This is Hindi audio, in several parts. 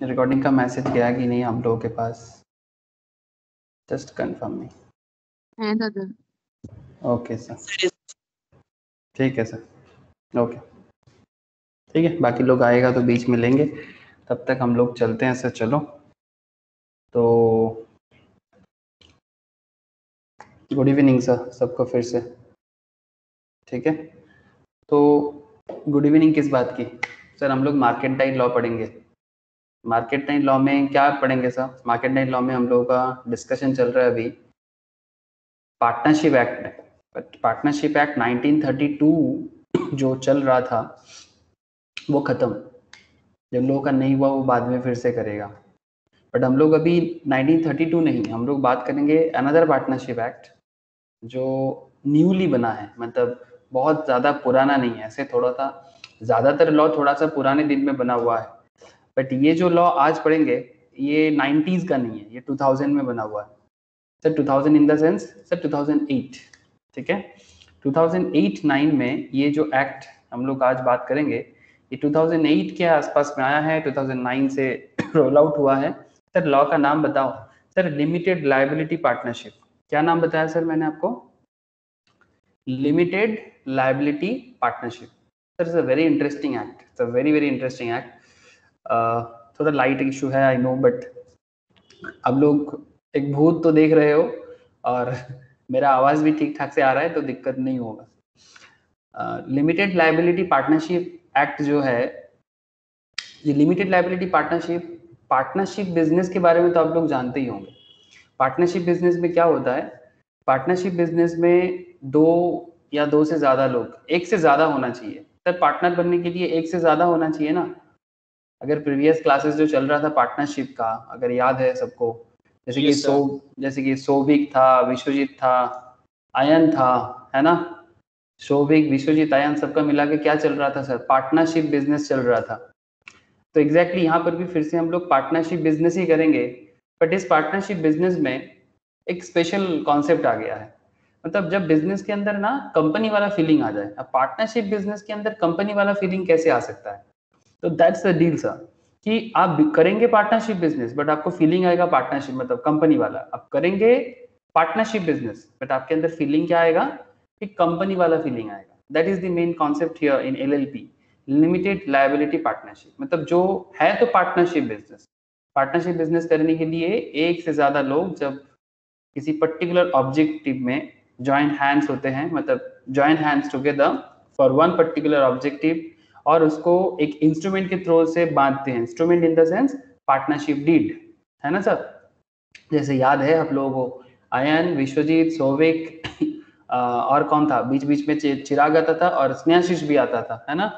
रिकॉर्डिंग का मैसेज गया कि नहीं आप लोगों के पास? जस्ट कंफर्म मी है दादा ओके सर ठीक है सर ओके ठीक है बाकी लोग आएगा तो बीच में लेंगे। तब तक हम लोग चलते हैं सर चलो। तो गुड इवनिंग सर सबको फिर से। ठीक है? तो गुड इवनिंग किस बात की? सर हम लोग मार्केट टाइट लॉ पढ़ेंगे। मार्केट टाइट लॉ में क्या पढ़ेंगे सर मार्केट टाइट लॉ में हम लोगों का डिस्कशन चल रहा है अभी। पार्टनरशिप एक्ट में पार्टनरशिप एक्ट 1932 जो चल रहा था, वो ख़त्म। जब लोगों का नहीं हुआ, वो बाद में फिर से करेगा। बट हम लोग अभी 1932 नहीं, हम लोग बात करेंगे अनदर पार्टनरशिप एक्ट जो न्यूली बना है। मतलब बहुत ज़्यादा पुराना नहीं है, ऐसे थोड़ा सा, ज़्यादातर लॉ थोड़ा सा पुराने दिन में बना हुआ है। बट ये जो लॉ आज पढ़ेंगे, ये 90s का नहीं है, ये 2000 में बना हुआ है। Sir 2000 in the sense sir 2008 ठीक है? 2008-9 में ये जो एक्ट हम लोग आज बात करेंगे, ये 2008 के आसपास में आया है 2009 से रोल आउट हुआ है। सर लॉ का नाम बताओ। सर लिमिटेड लाइबिलिटी पार्टनरशिप क्या नाम बताया सर मैंने आपको? Limited liability partnership sir is a very interesting act it's a very very interesting act थोड़ा लाइट इशू है आई नो बट अब लोग एक भूत तो देख रहे हो और मेरा आवाज़ भी ठीक ठाक से आ रहा है तो दिक्कत नहीं होगा। लिमिटेड लाइबिलिटी पार्टनरशिप एक्ट जो है, ये limited liability partnership partnership business के बारे में तो आप लोग जानते ही होंगे। पार्टनरशिप बिज़नेस में क्या होता है? पार्टनरशिप बिज़नेस में दो या दो से ज़्यादा लोग, एक से ज़्यादा होना चाहिए। सर पार्टनर बनने के लिए एक से ज़्यादा होना चाहिए ना? अगर प्रीवियस क्लासेस जो चल रहा था पार्टनरशिप का अगर याद है सबको जैसे कि सो जैसे कि सोभिक था विश्वजीत था आयन था है ना? शोभिक विश्वजीत आयन सबका मिला के क्या चल रहा था सर पार्टनरशिप बिज़नेस चल रहा था। तो एग्जैक्टली exactly यहाँ पर भी फिर से हम लोग पार्टनरशिप बिज़नेस ही करेंगे बट इस पार्टनरशिप बिज़नेस में एक स्पेशल कॉन्सेप्ट आ गया है। मतलब जब बिज़नेस के अंदर ना कंपनी वाला फीलिंग आ जाए अब पार्टनरशिप बिज़नेस के अंदर कंपनी वाला फीलिंग कैसे आ सकता है? तो दैट्स द डील सर कि आप करेंगे पार्टनरशिप बिज़नेस बट आपको फीलिंग आएगा पार्टनरशिप मतलब कंपनी वाला। आप करेंगे पार्टनरशिप बिज़नेस बट आपके अंदर फीलिंग क्या आएगा? कि कंपनी वाला फीलिंग आएगा। That is the main concept here in LLP limited liability partnership मतलब जो है तो पार्टनरशिप बिज़नेस पार्टनरशिप बिज़नेस करने के लिए एक से ज़्यादा लोग जब किसी पर्टिकुलर ऑब्जेक्टिव में ज्वाइंट हैंड्स होते हैं मतलब joint hands together for one particular objective और उसको एक इंस्ट्रूमेंट के थ्रू से बांधते हैं। Instrument in the sense partnership deed है ना सर? जैसे याद है आप लोगों को अयन विश्वजीत सोविक और कौन था? बीच बीच में चिराग आता था और स्नेहाशीष भी आता था है ना?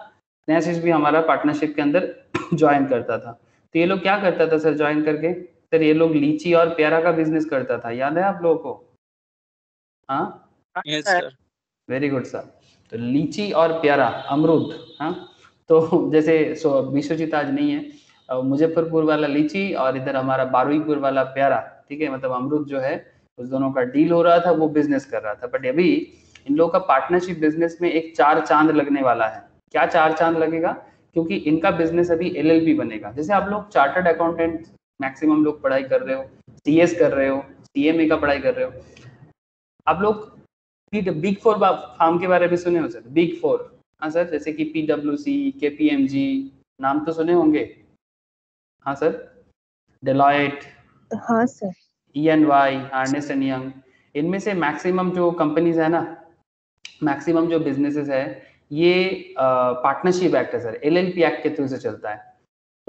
स्नेहाशीष भी हमारा पार्टनरशिप के अंदर ज्वाइन करता था। तो ये लोग क्या करता था सर ज्वाइन करके? सर ये लोग लीची और प्यारा का बिज़नेस करता था। याद है आप लोगों को? हाँ? वेरी गुड सर तो लीची और प्यारा अमरूद हाँ? तो जैसे विश्वजीत आज नहीं है। मुजफ्फरपुर वाला लीची और इधर हमारा बारुईपुर वाला प्यारा, ठीक है? मतलब अमरुद जो है, उस दोनों का डील हो रहा था, वो बिज़नेस कर रहा था। बट अभी इन लोगों का पार्टनरशिप बिज़नेस में एक चार चाँद लगने वाला है। क्या चार चाँद लगेगा? क्योंकि इनका बिज़नेस अभी एल बनेगा। जैसे आप लोग चार्टर्ड अकाउंटेंट मैक्सिमम लोग पढ़ाई कर रहे हो सीएस कर रहे हो सीएमए का पढ़ाई कर रहे हो। आप लोग बिग फोर फार्म के बारे में सुने हो सर? बिग फोर हाँ सर जैसे कि पी डब्ल्यू सी के पी एम जी नाम तो सुने होंगे। हाँ सर? डेलॉयट हाँ sir. E N Y Ernst and Young इनमें से मैक्सिमम जो कंपनीज़ है ना मैक्सिमम जो बिजनेसेस है ये पार्टनरशिप एक्ट है sir. L L P act के थ्रू से चलता है।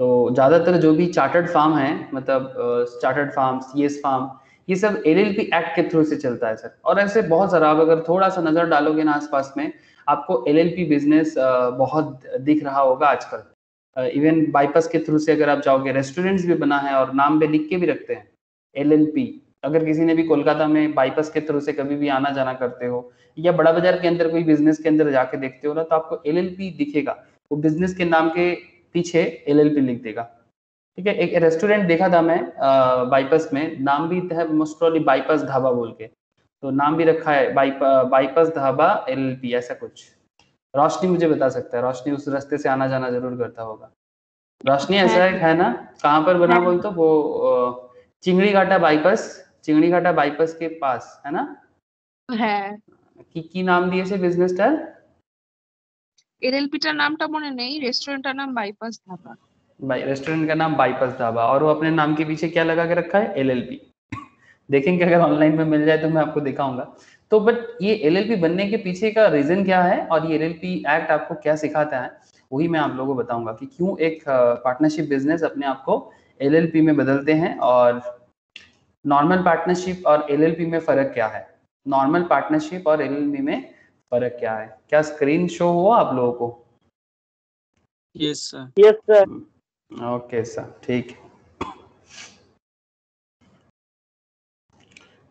तो ज़्यादातर जो भी चार्टर्ड फार्म है मतलब chartered firm C S firm ये सब एल एल पी एक्ट के थ्रू से चलता है सर। और ऐसे बहुत सारा अगर थोड़ा सा नज़र डालोगे ना आसपास में आपको एल एल पी बिज़नेस बहुत दिख रहा होगा आजकल। इवन बाईपास के थ्रू से अगर आप जाओगे रेस्टोरेंट्स भी बना है और नाम पे लिख के भी रखते हैं एल एल पी अगर किसी ने भी कोलकाता में बाईपास के थ्रू से कभी भी आना जाना करते हो, या बड़ा बाज़ार के अंदर कोई बिज़नेस के अंदर जाके देखते हो ना तो आपको एल एल पी दिखेगा। वो बिज़नेस के नाम के पीछे एल एल पी लिख देगा। ठीक है? एक रेस्टोरेंट देखा था मैं बाईपास में, नाम भी था मोस्ट प्रॉब्ली बाईपास ढाबा बोल के। तो नाम भी रखा है बाईपास ढाबा एल ऐसा कुछ रोशनी मुझे बता सकता है रोशनी उस रास्ते से आना जाना जरूर करता होगा रोशनी ऐसा है। एक है ना कहाँ पर बना है। बोल तो वो अ, चिंगड़ी घाटा बाईपास चिंगड़ी घाटा बाईपास के पास है ना है কি কি নাম দিয়েছে বিজনেসটার এলএলপিটার নামটা মনে নেই রেস্টুরেন্টটার নাম বাইপাস ধাবা भाई रेस्टोरेंट का नाम बाईपास ढाबा और वो अपने नाम के पीछे क्या लगा के रखा है एलएलपी देखेंगे अगर ऑनलाइन में मिल जाए तो मैं आपको दिखाऊँगा। तो बट ये एलएलपी बनने के पीछे का रीजन क्या है और ये एलएलपी एक्ट आपको क्या सिखाता है वही मैं आप लोगों को बताऊँगा कि क्यों एक पार्टनरशिप बिज़नेस अपने आप को एलएलपी में बदलते हैं और नॉर्मल पार्टनरशिप और एलएलपी में फ़र्क क्या है? नॉर्मल पार्टनरशिप और एलएलपी में फ़र्क क्या है? क्या स्क्रीन शो हुआ आप लोगों को? Yes sir yes sir okay sir ठीक है।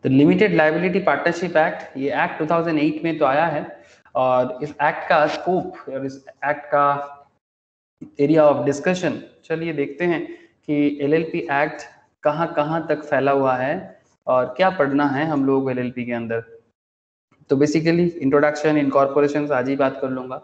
तो लिमिटेड लाइबिलिटी पार्टनरशिप एक्ट ये एक्ट 2008 में तो आया है और इस एक्ट का स्कोप और इस एक्ट का एरिया ऑफ़ डिस्कशन चलिए देखते हैं कि एलएलपी एक्ट कहाँ कहाँ तक फैला हुआ है और क्या पढ़ना है हम लोगों एलएलपी के अंदर। तो बेसिकली इंट्रोडक्शन इनकॉर्पोरेशन आज ही बात कर लूँगा।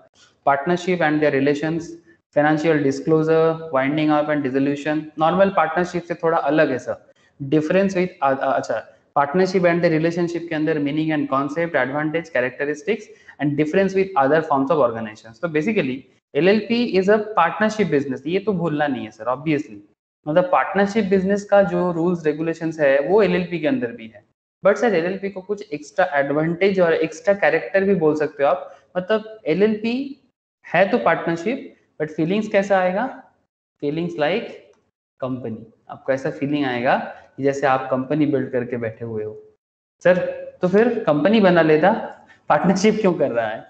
Partnership and their relations financial disclosure winding up and dissolution normal partnership से थोड़ा अलग है सर। डिफरेंस विथ अच्छा पार्टनरशिप एंड द रिलेशनशिप के अंदर meaning and concept advantage characteristics and difference with other forms of organisation तो basically LLP is a partnership business ये तो भूलना नहीं है सर ऑब्वियसली मतलब पार्टनरशिप बिज़नेस का जो रूल्स रेगुलेशंस है, वो एल एल पी के अंदर भी है. But sir L L P को कुछ एक्स्ट्रा एडवांटेज और एक्स्ट्रा कैरेक्टर भी बोल सकते हो आप. मतलब एल एल पी है तो पार्टनरशिप बट फीलिंग्स कैसा आएगा? फीलिंग्स लाइक कंपनी आपको ऐसा फीलिंग आएगा कि जैसे आप कंपनी बिल्ड करके बैठे हुए हो। सर तो फिर कंपनी बना लेता। पार्टनरशिप क्यों कर रहा है?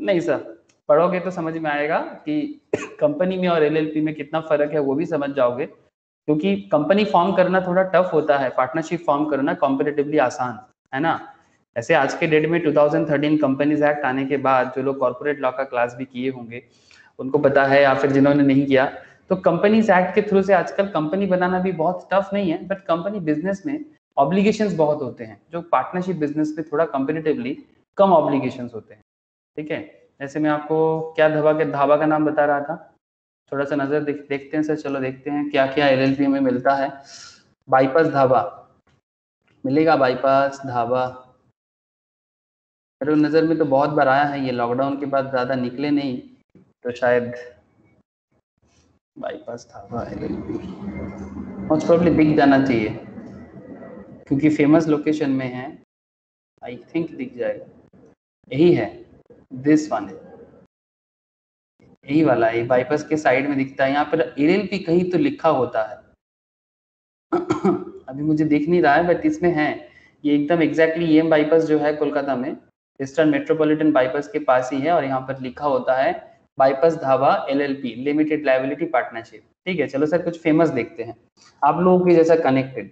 नहीं सर, पढ़ोगे तो समझ में आएगा कि कंपनी में और एलएलपी में कितना फ़र्क है, वो भी समझ जाओगे। क्योंकि कंपनी फॉर्म करना थोड़ा टफ होता है। पार्टनरशिप फॉर्म करना कॉम्पिटेटिवली आसान, है ना? ऐसे आज के डेट में 2013 कंपनीज़ एक्ट आने के बाद जो लोग कॉर्पोरेट लॉ का क्लास भी किए होंगे, उनको पता है या फिर जिन्होंने नहीं किया तो कंपनीज़ एक्ट के थ्रू से आजकल कंपनी बनाना भी बहुत टफ नहीं है बट कंपनी बिज़नेस में ऑब्लिगेशंस बहुत होते हैं जो पार्टनरशिप बिज़नेस में थोड़ा कंपेरेटिवली कम ऑब्लिगेशंस होते हैं ठीक है? जैसे मैं आपको क्या धाबा के धाबा का नाम बता रहा था थोड़ा सा नज़र देख, देखते हैं सर चलो देखते हैं क्या क्या एल में मिलता है। बाईपास धाबा मिलेगा बाईपास धाबा। मेरे नज़र में तो बहुत बार आया है ये लॉकडाउन के बाद ज़्यादा निकले नहीं तो शायद बाईपास एल मोस्ट प्रॉब्ली दिख जाना चाहिए। क्योंकि फ़ेमस लोकेशन में है। आई थिंक दिख जाएगा यही है। दिस वन यही वाला है। बाईपास के साइड में दिखता है। यहाँ पर एल कहीं तो लिखा होता है। अभी मुझे दिख नहीं रहा है बट इसमें है। ये एकदम एग्जैक्टली ये बाईपास जो है कोलकाता में। ईस्टर्न मेट्रोपॉलिटन बाईपास के पास ही है और यहाँ पर लिखा होता है। बाईपास धावा एलएलपी लिमिटेड लाइबिलिटी पार्टनरशिप ठीक है, चलो सर, कुछ फ़ेमस देखते हैं। आप लोगों के जैसा कनेक्टेड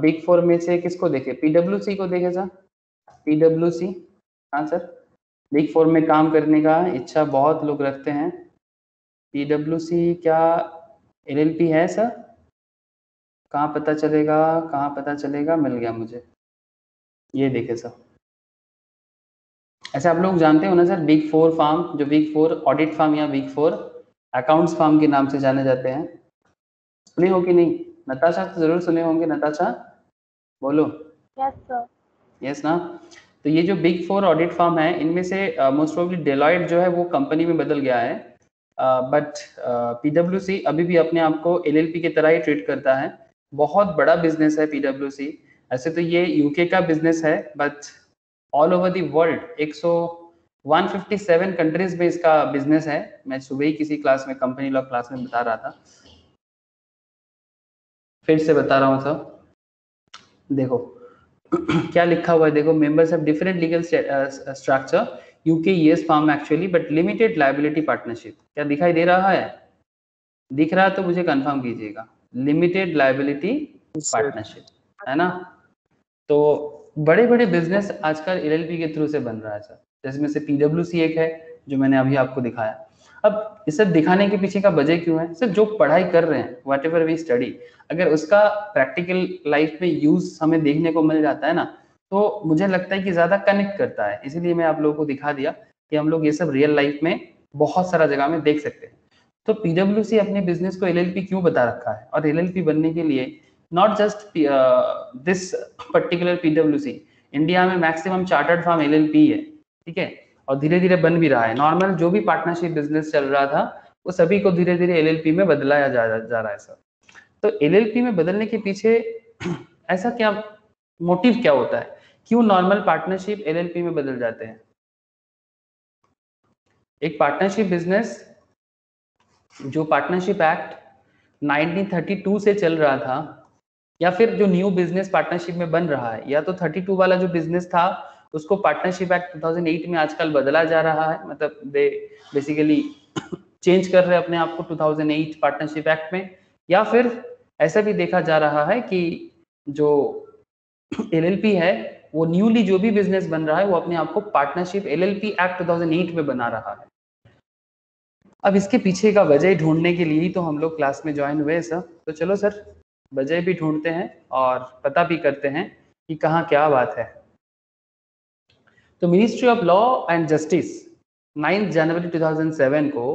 बिग फोर में से किसको देखे? पीडब्ल्यूसी को देखे सर? पीडब्ल्यूसी हाँ सर। बिग फोर में काम करने का इच्छा बहुत लोग रखते हैं। पीडब्ल्यूसी क्या एलएलपी है सर? कहाँ पता चलेगा? कहाँ पता चलेगा? मिल गया मुझे। ये देखे सर। ऐसे आप लोग जानते हो ना सर बिग फोर फार्म जो बिग फोर ऑडिट फार्म या बिग फोर अकाउंट्स फार्म के नाम से जाने जाते हैं। सुने हो कि नहीं? नताशा तो ज़रूर सुने होंगे नताशा। बोलो। यस सर यस ना? तो ये जो बिग फोर ऑडिट फार्म है इनमें से मोस्ट ऑफली डेलॉइट जो है वो कंपनी में बदल गया है। बट पीडब्ल्यूसी अभी भी अपने आप को एलएलपी की तरह ही ट्रीट करता है। बहुत बड़ा बिज़नेस है पीडब्ल्यूसी ऐसे तो ये यूके का बिज़नेस है but all over the world 100 157 countries में इसका बिज़नेस है। मैं सुबह ही किसी क्लास में कंपनी लॉ क्लास में बता रहा था। फिर से बता रहा हूँ सर देखो क्या लिखा हुआ है? देखो members of different legal structure UK US firm actually but limited liability partnership क्या दिखाई दे रहा है? दिख रहा है तो मुझे कंफर्म कीजिएगा। लिमिटेड लाइबिलिटी पार्टनरशिप है ना? तो बड़े बड़े बिज़नेस आजकल एलएलपी के थ्रू से बन रहा है सर जैसे में से पीडब्ल्यू एक है, जो मैंने अभी आपको दिखाया। अब इसे दिखाने के पीछे का वजह क्यों है? सर जो पढ़ाई कर रहे हैं वट एवर वी स्टडी अगर उसका प्रैक्टिकल लाइफ में यूज़ हमें देखने को मिल जाता है ना तो मुझे लगता है कि ज़्यादा कनेक्ट करता है। इसीलिए मैं आप लोगों को दिखा दिया कि हम लोग ये सब रियल लाइफ में बहुत सारा जगह में देख सकते हैं। तो पीडब्ल्यूसी अपने बिज़नेस को एलएलपी क्यों बता रखा है? और एलएलपी बनने के लिए नॉट जस्ट दिस पर्टिकुलर पीडब्ल्यूसी इंडिया में मैक्सिमम चार्टर्ड फॉर्म एलएलपी है ठीक है? और धीरे धीरे बन भी रहा है। नॉर्मल जो भी पार्टनरशिप बिज़नेस चल रहा था वो सभी को धीरे धीरे एलएलपी में बदलाया जा, जा रहा है सर तो एलएलपी में बदलने के पीछे ऐसा क्या मोटिव क्या होता है? क्यों नॉर्मल पार्टनरशिप एलएलपी में बदल जाते हैं? एक पार्टनरशिप बिज़नेस जो पार्टनरशिप एक्ट 1932 से चल रहा था या फिर जो न्यू बिज़नेस पार्टनरशिप में बन रहा है, या तो 32 वाला जो बिज़नेस था, उसको पार्टनरशिप एक्ट 2008 में आजकल बदला जा रहा है। मतलब दे बेसिकली चेंज कर रहे अपने आप को 2008 पार्टनरशिप एक्ट में। या फिर ऐसा भी देखा जा रहा है कि जो एलएलपी है, वो न्यूली जो भी बिज़नेस बन रहा है, वो अपने आप को पार्टनरशिप एलएलपी एक्ट 2008 में बना रहा है। अब इसके पीछे का वजह ढूँढने के लिए ही तो हम लोग क्लास में ज्वाइन हुए सर तो चलो सर वजह भी ढूंढते हैं और पता भी करते हैं कि कहाँ क्या बात है। तो ministry of law and justice 9 जनवरी 2007 को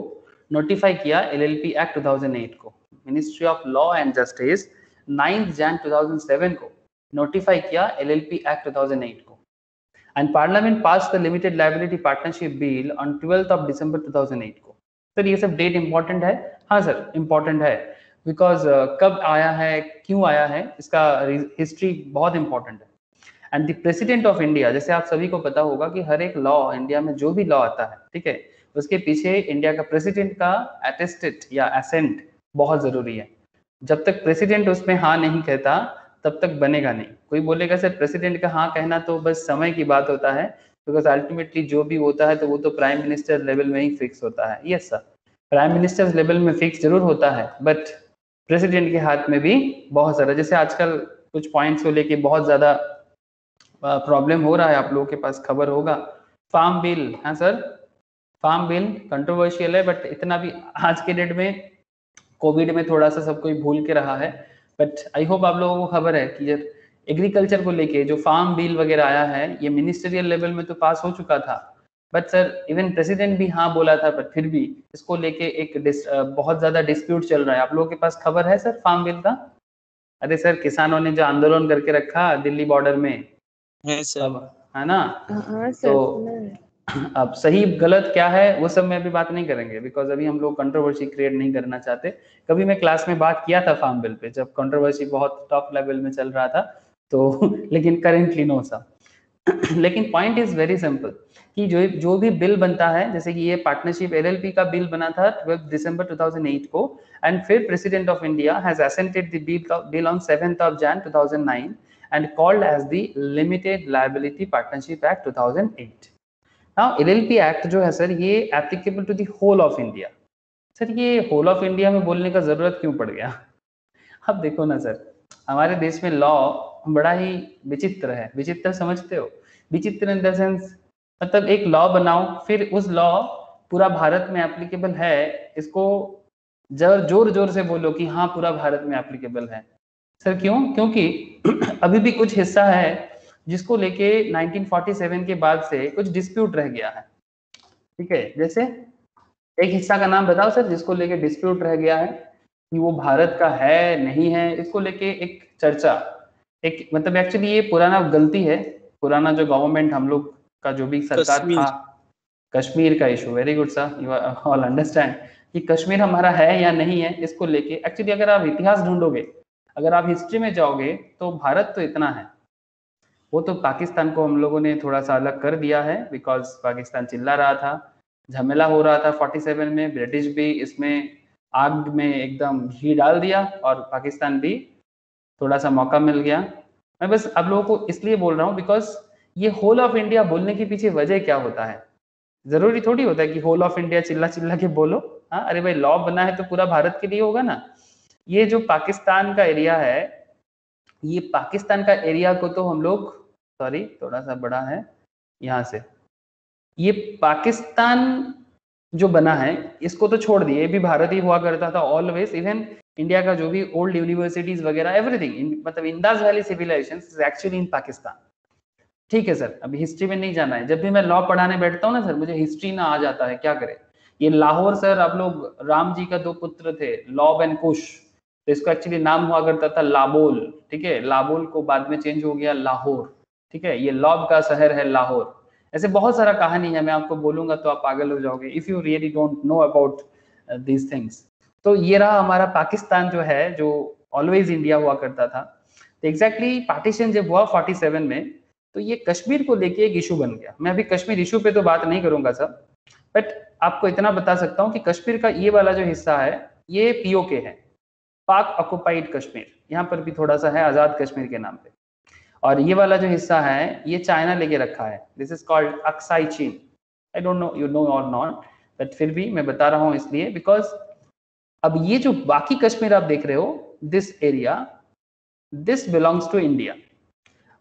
नोटिफाई किया एलएलपी एक्ट 2008 को। Ministry of law and justice 9 Jan 2007 को नोटिफाई किया एलएलपी एक्ट 2008 को। And parliament pass the limited liability partnership bill on twelfth of December 2008 को। सर ये सब डेट इंपॉर्टेंट है? हाँ सर इंपॉर्टेंट है। बिकॉज़ uh, कब आया है क्यों आया है इसका हिस्ट्री बहुत इंपॉर्टेंट है। And the president of India जैसे आप सभी को पता होगा कि हर एक लॉ इंडिया में जो भी लॉ आता है ठीक है उसके पीछे इंडिया का प्रेसिडेंट का अटेस्टेड या एसेंट बहुत ज़रूरी है। जब तक प्रेसिडेंट उसमें हाँ नहीं कहता तब तक बनेगा नहीं। कोई बोलेगा सर प्रेसिडेंट का हाँ कहना तो बस समय की बात होता है बिकॉज़ अल्टीमेटली जो भी होता है तो वो तो प्राइम मिनिस्टर लेवल में ही फिक्स होता है। Yes sir prime minister level में फिक्स ज़रूर होता है बट प्रेसिडेंट के हाथ में भी बहुत सारा जैसे आजकल कुछ पॉइंट्स को लेके बहुत ज़्यादा प्रॉब्लम हो रहा है, आप लोगों के पास खबर होगा। फार्म बिल हाँ सर फार्म बिल कंट्रोवर्शियल है बट इतना भी आज के डेट में कोविड में थोड़ा सा सब कोई भूल के रहा है। बट आई होप आप लोगों को खबर है कि एग्रीकल्चर को लेके जो फार्म बिल वगैरह आया है, ये मिनिस्ट्रियल लेवल में तो पास हो चुका था। बट सर इवन प्रेसिडेंट भी हाँ बोला था बट फिर भी इसको लेके एक बहुत ज़्यादा डिस्प्यूट चल रहा है। आप लोगों के पास खबर है सर फार्म बिल का? अरे सर किसानों ने जो आंदोलन करके रखा दिल्ली बॉर्डर में है सर। है ना? हाँ, तो अब सही गलत क्या है वो सब में अभी बात नहीं करेंगे। बिकॉज़ अभी हम लोग कंट्रोवर्सी क्रिएट नहीं करना चाहते। कभी मैं क्लास में बात किया था फार्म बिल पे जब कंट्रोवर्सी बहुत टॉप लेवल में चल रहा था तो लेकिन करेंटली नो सा लेकिन पॉइंट इज़ वेरी सिंपल कि जो जो भी बिल बनता है, जैसे कि ये पार्टनरशिप एलएलपी का बिल बना था 12 दिसंबर 2008 को एंड फिर president of India has assented the bill bill on 7th of Jan 2009 and called as the limited liability partnership act 2008 now LLP act जो है सर ये applicable to the whole of India sir ये होल ऑफ़ इंडिया में बोलने का ज़रूरत क्यों पड़ गया? अब देखो ना सर हमारे देश में लॉ बड़ा ही विचित्र है। विचित्र समझते हो? विचित्र इन द सेंस मतलब एक लॉ बनाओ, फिर उस लॉ पूरा भारत में एप्लीकेबल है। इसको जर, ज़ोर ज़ोर से बोलो कि हाँ पूरा भारत में एप्लीकेबल है। सर क्यों? क्योंकि अभी भी कुछ हिस्सा है जिसको लेके 1947 के बाद से कुछ डिस्प्यूट रह गया है। ठीक है? जैसे एक हिस्सा का नाम बताओ सर, जिसको लेके डिस्प्यूट रह गया है कि वो भारत का है, नहीं है, इसको लेके एक चर्चा, एक मतलब एक्चुअली ये पुराना गलती है। पुराना जो गवर्नमेंट हम लोग का जो भी सरकार कश्मीर. था कश्मीर। का issue very good sir you all understand कि कश्मीर हमारा है या नहीं है इसको लेके एक्चुअली अगर आप इतिहास ढूंढोगे अगर आप हिस्ट्री में जाओगे तो भारत तो इतना है। वो तो पाकिस्तान को हम लोगों ने थोड़ा सा अलग कर दिया है बिकॉज़ पाकिस्तान चिल्ला रहा था झमेला हो रहा था 47 में ब्रिटिश भी इसमें आग में एकदम घी डाल दिया और पाकिस्तान भी थोड़ा सा मौका मिल गया। मैं बस आप लोगों को इसलिए बोल रहा हूँ बिकॉज़ ये होल ऑफ़ इंडिया बोलने के पीछे वजह क्या होता है? ज़रूरी थोड़ी होता है कि होल ऑफ़ इंडिया चिल्ला चिल्ला के बोलो। हाँ अरे भाई लॉ बना है तो पूरा भारत के लिए होगा ना? ये जो पाकिस्तान का एरिया है, ये पाकिस्तान का एरिया को तो हम लोग सॉरी थोड़ा सा बड़ा है, यहाँ से। ये पाकिस्तान जो बना है, इसको तो छोड़ दिए। भी भारत ही हुआ करता था ऑलवेज इवन इंडिया का जो भी ओल्ड यूनिवर्सिटीज वगैरह एवरीथिंग मतलब Indus valley civilisation is actually in Pakistan ठीक है सर, अभी हिस्ट्री में नहीं जाना है। जब भी मैं लॉ पढ़ाने बैठता हूँ ना सर, मुझे हिस्ट्री ना आ जाता है, क्या करें? ये लाहौर सर, आप लोग, राम जी का दो पुत्र थे, लॉब एंड कुश। तो इसको एक्चुअली नाम हुआ करता था लाबोल, ठीक है? लाबोल को बाद में चेंज हो गया लाहौर, ठीक है? ये लॉब का शहर है लाहौर। ऐसे बहुत सारा कहानी है, मैं आपको बोलूँगा तो आप पागल हो जाओगे if you really don't know about these things तो ये रहा हमारा पाकिस्तान जो है, जो ऑलवेज इंडिया हुआ करता था। तो एग्जैक्टली पार्टीशन जब हुआ 47 में तो ये कश्मीर को लेके एक इशू बन गया। मैं अभी कश्मीर इशू पे तो बात नहीं करूँगा सर बट आपको इतना बता सकता हूँ कि कश्मीर का ये वाला जो हिस्सा है, ये पीओके है, पाक ऑक्युपाइड कश्मीर। यहाँ पर भी थोड़ा सा है आज़ाद कश्मीर के नाम पे। और ये वाला जो हिस्सा है, ये चाइना लेके रखा है। This is called Aksai Chin I don't know you know और नॉट बट फिर भी मैं बता रहा हूँ इसलिए बिकॉज़ अब ये जो बाकी कश्मीर आप देख रहे हो this area this belongs to India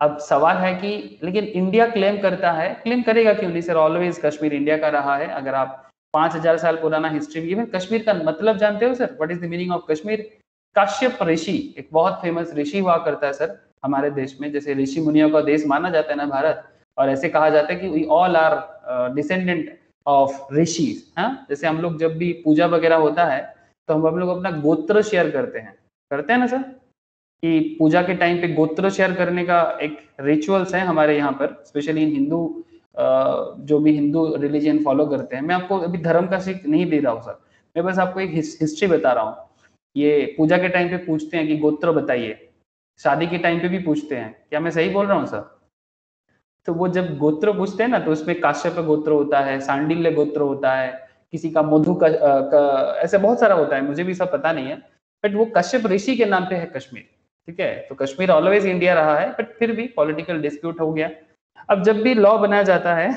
अब सवाल है कि, लेकिन इंडिया क्लेम करता है क्लेम करेगा क्यों नहीं? सर ऑलवेज कश्मीर इंडिया का रहा है। अगर आप पाँच हज़ार साल पुराना हिस्ट्री इवन कश्मीर का मतलब जानते हो sir what is the meaning of Kashmir? Kashyap Rishi, एक बहुत फ़ेमस ऋषि हुआ करता है सर हमारे देश में। जैसे ऋषि मुनियों का देश माना जाता है ना भारत, और ऐसे कहा जाता है कि we all are descendant of rishi हाँ? जैसे हम लोग जब भी पूजा वगैरह होता है तो हम हम लोग अपना गोत्र शेयर करते हैं। करते हैं ना सर कि पूजा के टाइम पे गोत्र शेयर करने का एक रिचुअल्स है हमारे यहाँ पर स्पेशली इन हिंदू जो भी हिंदू रिलीजन फॉलो करते हैं। मैं आपको अभी धर्म का सीख नहीं दे रहा हूँ सर। मैं बस आपको एक हिस्ट्री बता रहा हूँ। ये पूजा के टाइम पे पूछते हैं कि गोत्र बताइए। शादी के टाइम पे भी पूछते हैं। क्या मैं सही बोल रहा हूँ सर? तो वो जब गोत्र पूछते हैं ना तो उसमें काश्यप गोत्र होता है सांडिल्य गोत्र होता है किसी का मधु का, का ऐसे बहुत सारा होता है। मुझे भी सब पता नहीं है। बट वो कश्यप ऋषि के नाम पे है कश्मीर। ठीक है? तो कश्मीर ऑलवेज इंडिया रहा है बट फिर भी पॉलिटिकल डिस्प्यूट हो गया। अब जब भी लॉ बनाया जाता है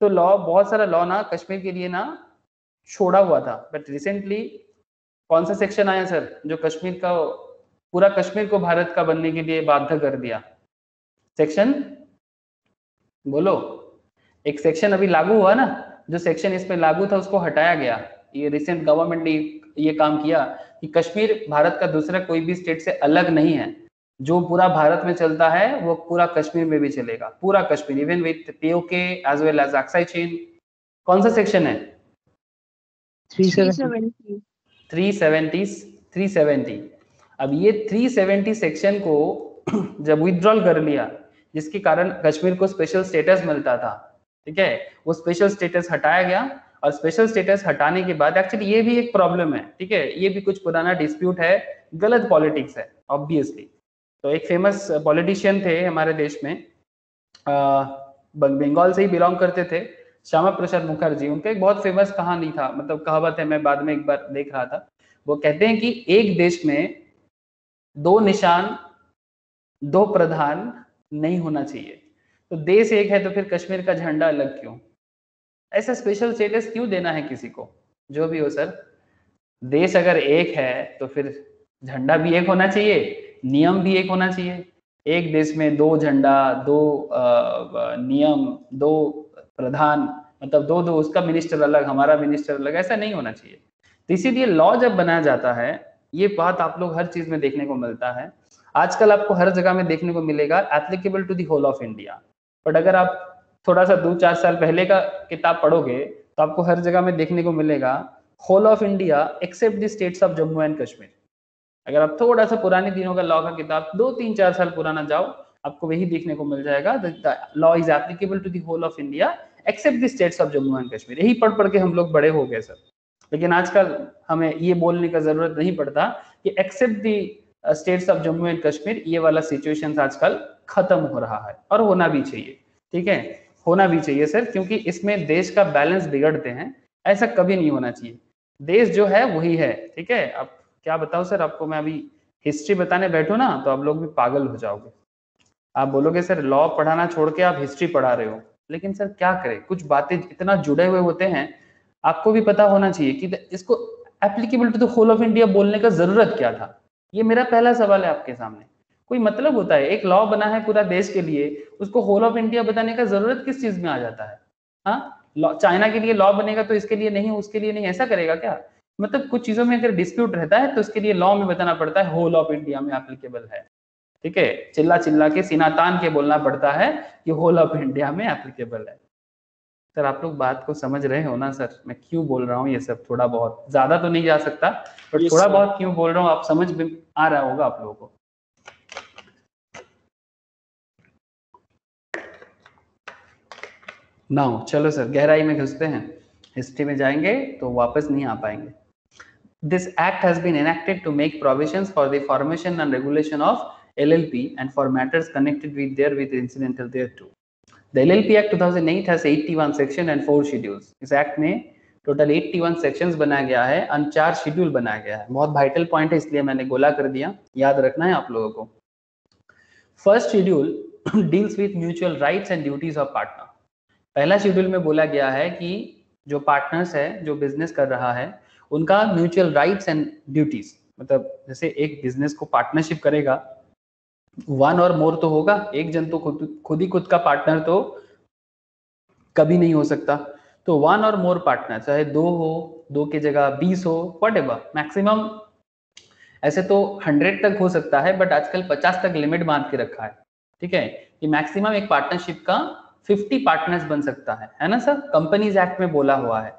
तो लॉ बहुत सारा लॉ ना कश्मीर के लिए ना छोड़ा हुआ था। बट रिसेंटली कौन सा सेक्शन आया सर जो कश्मीर का, पूरा कश्मीर को भारत का बनने के लिए बाध्य कर दिया? सेक्शन बोलो। एक सेक्शन अभी लागू हुआ ना, जो सेक्शन इस पे लागू था, उसको हटाया गया। ये रिसेंट गवर्नमेंट ने ये काम किया। कि कश्मीर भारत का दूसरा कोई भी स्टेट से अलग नहीं है। जो पूरा भारत में चलता है वो पूरा कश्मीर में भी चलेगा। पूरा Kashmir even with PoK as well as Aksai Chin कौन सा सेक्शन है? 370 370 370 अब ये 370 सेक्शन को जब विड्रॉल कर लिया जिसके कारण कश्मीर को स्पेशल स्टेटस मिलता था ठीक है? वो स्पेशल स्टेटस हटाया गया और स्पेशल स्टेटस हटाने के बाद एक्चुअली ये भी एक प्रॉब्लम है, ठीक है? ये भी कुछ पुराना डिस्प्यूट है, गलत पॉलिटिक्स है ऑब्वियसली तो एक फ़ेमस पॉलिटिशियन थे हमारे देश में बंगाल से ही बिलोंग करते थे, श्यामा प्रसाद मुखर्जी। उनका एक बहुत फ़ेमस कहानी था मतलब कहावत है, मैं बाद में एक बार देख रहा था। वो कहते हैं कि एक देश में दो निशान, दो प्रधान नहीं होना चाहिए। तो देश एक है तो फिर कश्मीर का झंडा अलग क्यों? ऐसा स्पेशल स्टेटस क्यों देना है किसी को? जो भी हो सर देश अगर एक है तो फिर झंडा भी एक होना चाहिए, नियम भी एक होना चाहिए। एक देश में दो झंडा, दो नियम, दो प्रधान मतलब दो दो उसका मिनिस्टर अलग, हमारा मिनिस्टर अलग, ऐसा नहीं होना चाहिए। तो इसीलिए लॉ जब बनाया जाता है, ये बात आप लोग हर चीज़ में देखने को मिलता है। आजकल आपको हर जगह में देखने को मिलेगा applicable to the whole of India but अगर आप थोड़ा सा दो चार साल पहले का किताब पढ़ोगे तो आपको हर जगह में देखने को मिलेगा whole of India except the states of Jammu and Kashmir अगर आप थोड़ा सा पुराने दिनों का लॉ का किताब दो, तीन, चार साल पुराना जाओ, आपको वही देखने को मिल जाएगा law is applicable to the whole of India except the states of Jammu and Kashmir यही पढ़ पढ़ के हम लोग बड़े हो गए सर। लेकिन आजकल हमें ये बोलने का ज़रूरत नहीं पड़ता कि except the states of Jammu and Kashmir ये वाला सिचुएशन आजकल खत्म हो रहा है, और होना भी चाहिए। ठीक है? होना भी चाहिए, सर, क्योंकि इसमें देश का बैलेंस बिगड़ते हैं। ऐसा कभी नहीं होना चाहिए। देश जो है, वही है, ठीक है? अब क्या बताओ सर, आपको मैं अभी हिस्ट्री बताने बैठू ना तो आप लोग भी पागल हो जाओगे। आप बोलोगे, सर लॉ पढ़ाना छोड़ के आप हिस्ट्री पढ़ा रहे हो। लेकिन, सर, क्या करें? कुछ बातें इतना जुड़े हुए होते हैं, आपको भी पता होना चाहिए कि इसको applicable to the whole of India बोलने का ज़रूरत क्या था? ये मेरा पहला सवाल है आपके सामने। कोई मतलब होता है? एक लॉ बना है पूरा देश के लिए उसको होल ऑफ़ इंडिया बताने का ज़रूरत किस चीज़ में आ जाता है? हाँ? चाइना के लिए लॉ बनेगा तो इसके लिए नहीं उसके लिए नहीं ऐसा करेगा क्या? मतलब कुछ चीज़ों में अगर डिस्प्यूट रहता है तो उसके लिए लॉ में बताना पड़ता है होल ऑफ़ इंडिया में एप्लीकेबल है। ठीक है? चिल्ला चिल्ला के सीना तान के बोलना पड़ता है कि होल ऑफ़ इंडिया में एप्लीकेबल है। सर आप लोग बात को समझ रहे हो ना सर? मैं क्यों बोल रहा हूँ ये सब थोड़ा बहुत? ज़्यादा तो नहीं जा सकता बट थोड़ा बहुत क्यों बोल रहा हूँ? आप समझ में आ रहा होगा आप लोगों को। नाउ, चलो सर, गहराई में घुसते हैं। हिस्ट्री में जाएँगे तो वापस नहीं आ पाएँगे। This act has been enacted to make provision for the formation and regulation of L L P and for matters connected with their with incidental thereto the L L P act two thousand eight has eighty one section and four schedules इस एक्ट में टोटल एट्टी वन सेक्शन बनाया गया है एंड चार शेड्यूल बनाया गया है। बहुत वाइटल पॉइंट है, इसलिए मैंने गोला कर दिया। याद रखना है आप लोगों को। First schedule deals with mutual rights and duties of partner पहला शेड्यूल में बोला गया है कि जो पार्टनर्स है, जो बिज़नेस कर रहा है, उनका म्यूचुअल राइट्स एंड ड्यूटीज़ मतलब जैसे एक बिज़नेस को पार्टनरशिप करेगा वन और मोर तो होगा, एक जन तो खुद खुद ही खुद का पार्टनर तो कभी नहीं हो सकता। तो वन और मोर पार्टनर चाहे दो हो, दो की जगह बीस हो वट एवर मैक्सिमम ऐसे तो हंड्रेड तक हो सकता है बट आजकल पचास तक लिमिट बाँध के रखा है। ठीक है? कि मैक्सिमम एक पार्टनरशिप का फिफ्टी पार्टनर्स बन सकता है। है ना सर? कंपनीज़ एक्ट में बोला हुआ है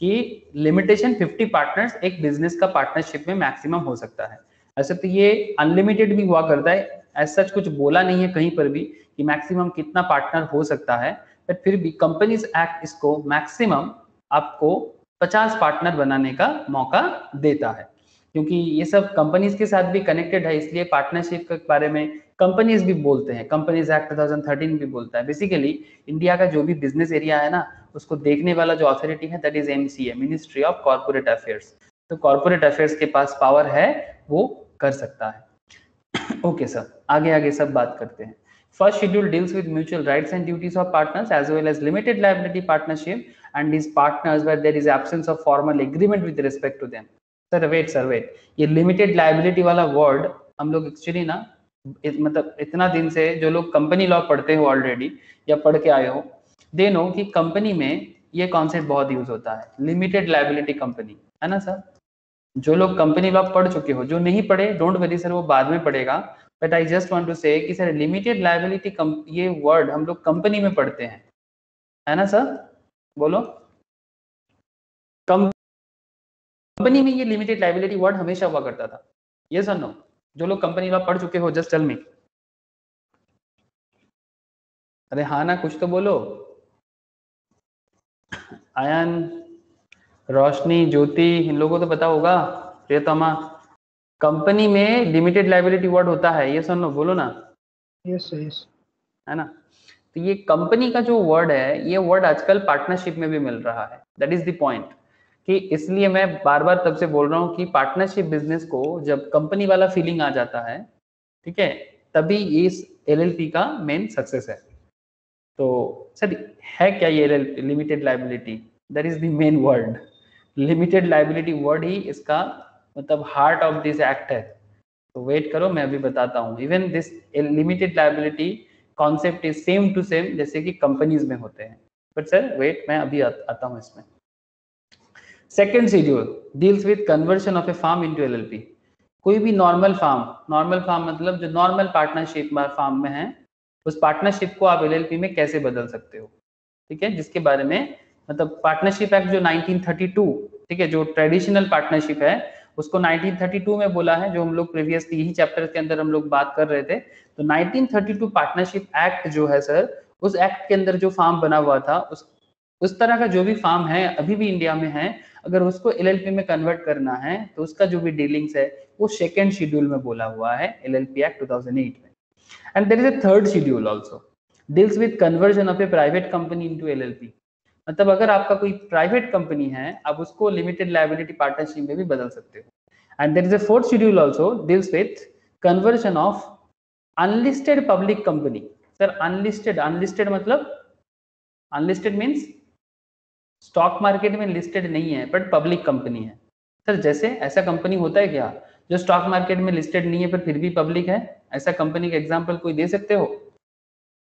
कि लिमिटेशन 50 पार्टनर्स एक बिज़नेस का पार्टनरशिप में मैक्सिमम हो सकता है। ऐसे तो ये अनलिमिटेड भी हुआ करता है। ऐसा कुछ बोला नहीं है कहीं पर भी कि मैक्सिमम कितना पार्टनर हो सकता है। बट फिर भी कंपनीज़ एक्ट इसको मैक्सिमम आपको 50 पार्टनर बनाने का मौका देता है। क्योंकि ये सब कंपनीज़ के साथ भी कनेक्टेड है, इसलिए पार्टनरशिप के बारे में कंपनीज़ भी बोलते हैं, कंपनीज़ एक्ट 2013 भी बोलता है। बेसिकली इंडिया का जो भी बिज़नेस एरिया है ना, उसको देखने वाला जो अथॉरिटी है that is MCA ministry of corporate affairs तो कॉर्पोरेट अफेयर्स के पास पावर है, वो कर सकता है। ओके सर आगे आगे सब बात करते हैं। First schedule deals with mutual rights and duties of partners as well as limited liability partnership and these partners where there is absence of formal agreement with respect to them sir wait sir wait ये लिमिटेड लाइबिलिटी वाला वर्ड हम लोग एक्चुअली ना मतलब इतना दिन से जो लोग कंपनी लॉ पढ़ते हो ऑलरेडी या पढ़ के आए हो दे नो कि कंपनी में ये कॉन्सेप्ट बहुत यूज़ होता है। लिमिटेड लाइबिलिटी कंपनी है ना सर जो लोग कंपनी लॉ पढ़ चुके हो, जो नहीं पढ़े डोंट वरी सर वो बाद में पढ़ेगा। But I just want to say कि सर लिमिटेड लाइबिलिटी ये वर्ड हम लोग कंपनी में पढ़ते हैं। है ना सर बोलो। कंपनी में ये लिमिटेड लाइबिलिटी वर्ड हमेशा हुआ करता था। ये सर नो जो लोग कंपनी लॉ पढ़ चुके हो जस्ट टेल मी अरे हाँ ना कुछ तो बोलो। आयन रोशनी ज्योति इन लोगों को तो पता होगा प्रियतमा। कंपनी में लिमिटेड लाइबिलिटी वर्ड होता है ये सुन लो बोलो ना। यस यस है ना? तो ये कंपनी का जो वर्ड है ये वर्ड आजकल पार्टनरशिप में भी मिल रहा है। दैट इज़ द पॉइंट कि इसलिए मैं बार बार तब से बोल रहा हूँ कि पार्टनरशिप बिज़नेस को जब कंपनी वाला फीलिंग आ जाता है ठीक है तभी इस एल का मेन सक्सेस है। तो सर है क्या ये limited liability that is the main word limited liability word ही इसका मतलब हार्ट ऑफ़ दिस एक्ट है। तो वेट करो मैं अभी बताता हूँ। Even this limited liability concept is same to same जैसे कि कंपनीज़ में होते हैं। बट सर वेट मैं अभी आ, आता हूँ इसमें। Second schedule deals with conversion of a firm into LLP कोई भी नॉर्मल फार्म नॉर्मल फार्म मतलब जो नॉर्मल पार्टनरशिप फार्म में है, उस पार्टनरशिप को आप एलएलपी में कैसे बदल सकते हो? ठीक है? जिसके बारे में मतलब पार्टनरशिप एक्ट जो 1932 ठीक है? जो ट्रेडिशनल पार्टनरशिप है, उसको 1932 में बोला है, जो हम लोग प्रीवियसली यही चैप्टर के अंदर हम लोग बात कर रहे थे। तो 1932 पार्टनरशिप एक्ट जो है सर उस एक्ट के अंदर जो फार्म बना हुआ था, उस उस तरह का जो भी फार्म है, अभी भी इंडिया में है, अगर उसको एलएलपी में कन्वर्ट करना है तो उसका जो भी डीलिंग्स है, वो सेकेंड शेड्यूल में बोला हुआ है एलएलपी एक्ट 2008 में. And there is a third schedule also deals with conversion of a private company into LLP मतलब अगर आपका कोई प्राइवेट कंपनी है, आप उसको लिमिटेड लाइबिलिटी पार्टनरशिप में भी बदल सकते हो. And there is a fourth schedule also deals with conversion of unlisted public company sir unlisted unlisted मतलब? अनलिस्टेड मीन्स स्टॉक मार्केट में लिस्टेड नहीं है, बट पब्लिक कंपनी है। सर, जैसे ऐसा कंपनी होता है क्या? जो स्टॉक मार्केट में लिस्टेड नहीं है, पर फिर भी पब्लिक है? ऐसा कंपनी का एग्ज़ाम्पल कोई दे सकते हो?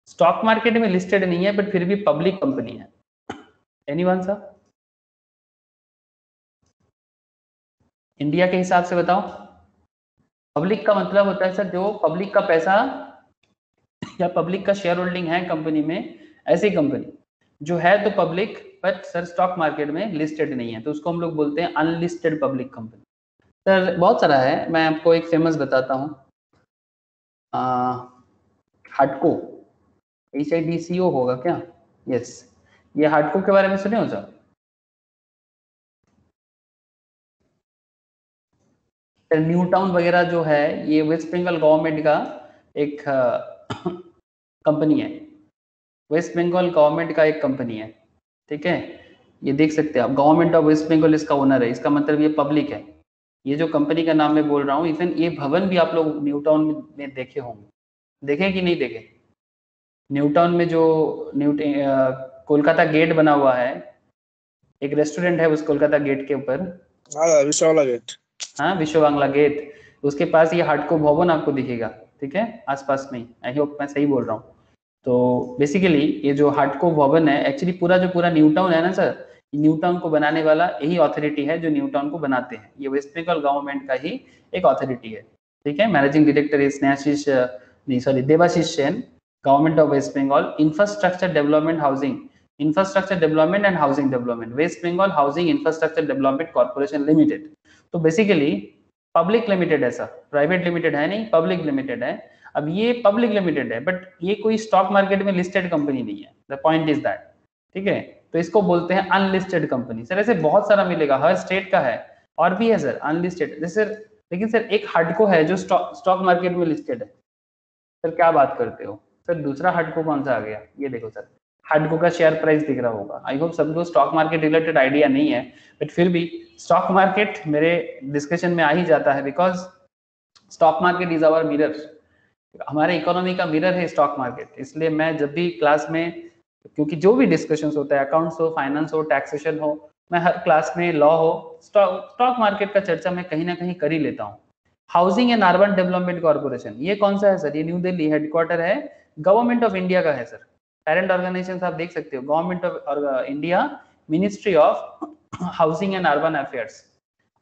स्टॉक मार्केट में लिस्टेड नहीं है बट फिर भी पब्लिक कंपनी है। एनीवन सर इंडिया के हिसाब से बताओ। पब्लिक का मतलब होता है सर जो पब्लिक का पैसा या पब्लिक का शेयर होल्डिंग है कंपनी में, ऐसी कंपनी जो है तो public but sir stock market में लिस्टेड नहीं है तो उसको हम लोग बोलते हैं अनलिस्टेड पब्लिक कंपनी सर, बहुत सारा है, मैं आपको एक फ़ेमस बताता हूँ। हाटको एच आई डी सी ओ होगा क्या? यस ये हाटको के बारे में सुने हो, सर? न्यू टाउन वगैरह जो है, ये वेस्ट बंगाल गवर्नमेंट का एक कंपनी है। वेस्ट बंगाल गवर्नमेंट का एक कंपनी है। ठीक है? ये देख सकते हैं आप गवर्नमेंट ऑफ़ वेस्ट बंगाल इसका ओनर है इसका मतलब ये पब्लिक है। ये जो कंपनी का नाम मैं बोल रहा हूँ इवन ये भवन भी आप लोग न्यू टाउन में देखे होंगे। देखे कि नहीं देखे? न्यू टाउन में जो न्यू कोलकाता गेट बना हुआ है एक रेस्टोरेंट है उस कोलकाता गेट के ऊपर। गेट हाँ विश्व बांग्ला गेट उसके पास ये हाटको भवन आपको दिखेगा ठीक है? आसपास में आई होप मैं सही बोल रहा हूँ। तो बेसिकली ये जो हाटको भवन है एक्चुअली पूरा जो पूरा न्यू टाउन है ना सर न्यू टाउन को बनाने वाला यही अथॉरिटी है जो न्यू टाउन को बनाते हैं। ये वेस्ट बंगाल गवर्नमेंट का ही एक अथॉरिटी है। ठीक है? मैनेजिंग डायरेक्टर इज़ नहीं sorry Debashish Sen government of West Bengal infrastructure development housing infrastructure development and housing development West Bengal housing infrastructure development corporation limited तो बेसिकली पब्लिक लिमिटेड है सर प्राइवेट लिमिटेड है नहीं पब्लिक लिमिटेड है। अब ये पब्लिक लिमिटेड है बट ये कोई स्टॉक मार्केट में लिस्टेड कंपनी नहीं है. द पॉइंट इज़ दैट ठीक है? तो इसको बोलते हैं अनलिस्टेड कंपनी सर ऐसे बहुत सारा मिलेगा, हर स्टेट का है, और भी है सर अनलिस्टेड जैसे लेकिन सर, एक हडको है जो स्टॉक मार्केट में लिस्टेड है। सर, क्या बात करते हो? सर, दूसरा हडको कौन सा आ गया? ये देखो सर हडको का शेयर प्राइस दिख रहा होगा। आई होप सबको स्टॉक मार्केट रिलेटेड आइडिया नहीं है बट फिर भी स्टॉक मार्केट मेरे डिस्कशन में आ ही जाता है because stock market is our mirror हमारे इकोनॉमी का मिरर है स्टॉक मार्केट इसलिए मैं जब भी क्लास में, क्योंकि जो भी डिस्कशन होता है अकाउंट्स हो फाइनेंस हो टैक्सेशन हो, मैं हर क्लास में लॉ हो स्टॉक मार्केट का चर्चा मैं कहीं ना कहीं कर ही लेता हूँ। Housing and urban development corporation ये कौन सा है सर? ये न्यू दिल्ली हेडक्वार्टर है गवर्नमेंट ऑफ़ इंडिया का है सर। पेरेंट ऑर्गेनाइजेशन आप देख सकते हो government of India ministry of housing and urban affairs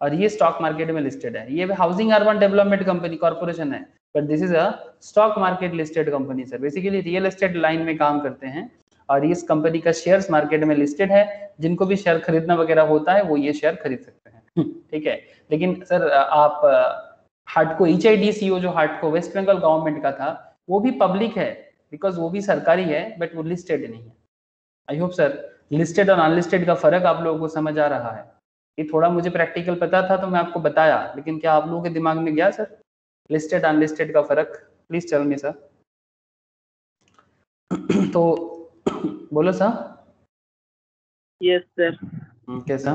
और ये स्टॉक मार्केट में लिस्टेड है। ये housing urban development company corporation है। But this is a stock market listed company sir basically real estate line में काम करते हैं और इस कंपनी का शेयर्स मार्केट में लिस्टेड है। जिनको भी शेयर खरीदना वगैरह होता है, वो ये शेयर खरीद सकते हैं। ठीक है? लेकिन सर आप, हार्टको एच आई डी सी जो हार्टको वेस्ट बंगाल गवर्नमेंट का था, वो भी पब्लिक है बिकॉज़ वो भी सरकारी है बट वो लिस्टेड नहीं है। आई होप सर लिस्टेड और अनलिस्टेड का फ़र्क आप लोगों को समझ आ रहा है। ये थोड़ा मुझे प्रैक्टिकल पता था तो मैं आपको बताया लेकिन क्या आप लोगों के दिमाग में गया सर लिस्टेड अनलिस्टेड का फ़र्क? प्लीज़ चल मी सर तो बोलो सर यस सर कैसा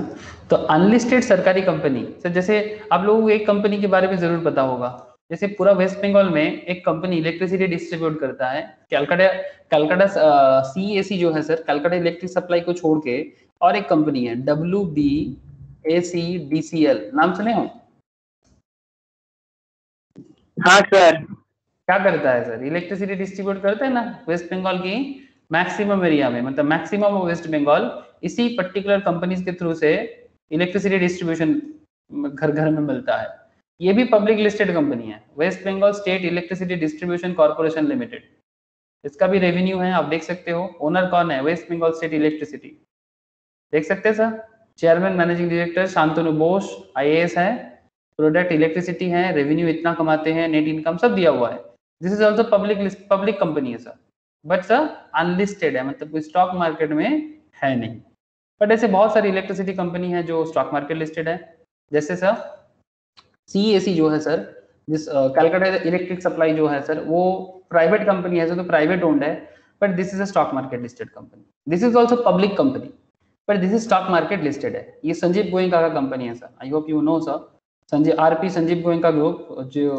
तो अनलिस्टेड सरकारी कंपनी सर जैसे आप लोगों को एक कंपनी के बारे में ज़रूर पता होगा। जैसे पूरा वेस्ट बंगाल में एक कंपनी इलेक्ट्रिसिटी डिस्ट्रीब्यूट करता है। कैलकाटा कैलकाटा सी जो है सर कैलकाटा इलेक्ट्रिक सप्लाई को छोड़ के और एक कंपनी है W B A C D C L नाम सुने हो? हाँ सर क्या करता है सर इलेक्ट्रिसिटी डिस्ट्रीब्यूट करते हैं ना वेस्ट बंगाल की मैक्सिमम एरिया में मतलब मैक्सिमम वेस्ट बंगाल इसी पर्टिकुलर कंपनीज़ के थ्रू से इलेक्ट्रिसिटी डिस्ट्रीब्यूशन घर घर में मिलता है। ये भी पब्लिक लिस्टेड कंपनी है। West Bengal state electricity distribution corporation limited इसका भी रेवेन्यू है आप देख सकते हो। ओनर कौन है? वेस्ट बंगाल स्टेट इलेक्ट्रिसिटी देख सकते हैं sir chairman managing director Shantanu Bose IAS है प्रोडक्ट इलेक्ट्रिसिटी है रेवेन्यू इतना कमाते हैं नेट इनकम सब दिया हुआ है। This is also public public company है सर बट सर अनलिस्टेड है मतलब स्टॉक मार्केट में है नहीं। बट ऐसे बहुत सारी इलेक्ट्रिसिटी कंपनी है जो स्टॉक मार्केट लिस्टेड है। जैसे सर सीएसी जो है सर जिस कैलकाटा इलेक्ट्रिक सप्लाई जो है सर वो प्राइवेट कंपनी है सर तो प्राइवेट ओन्ड है। But this is a stock market listed company this is also public company but this is stock market listed है ये संजीव गोइंका का कंपनी है sir I hope you know sir Sanjay RP Sanjiv Goenka group जो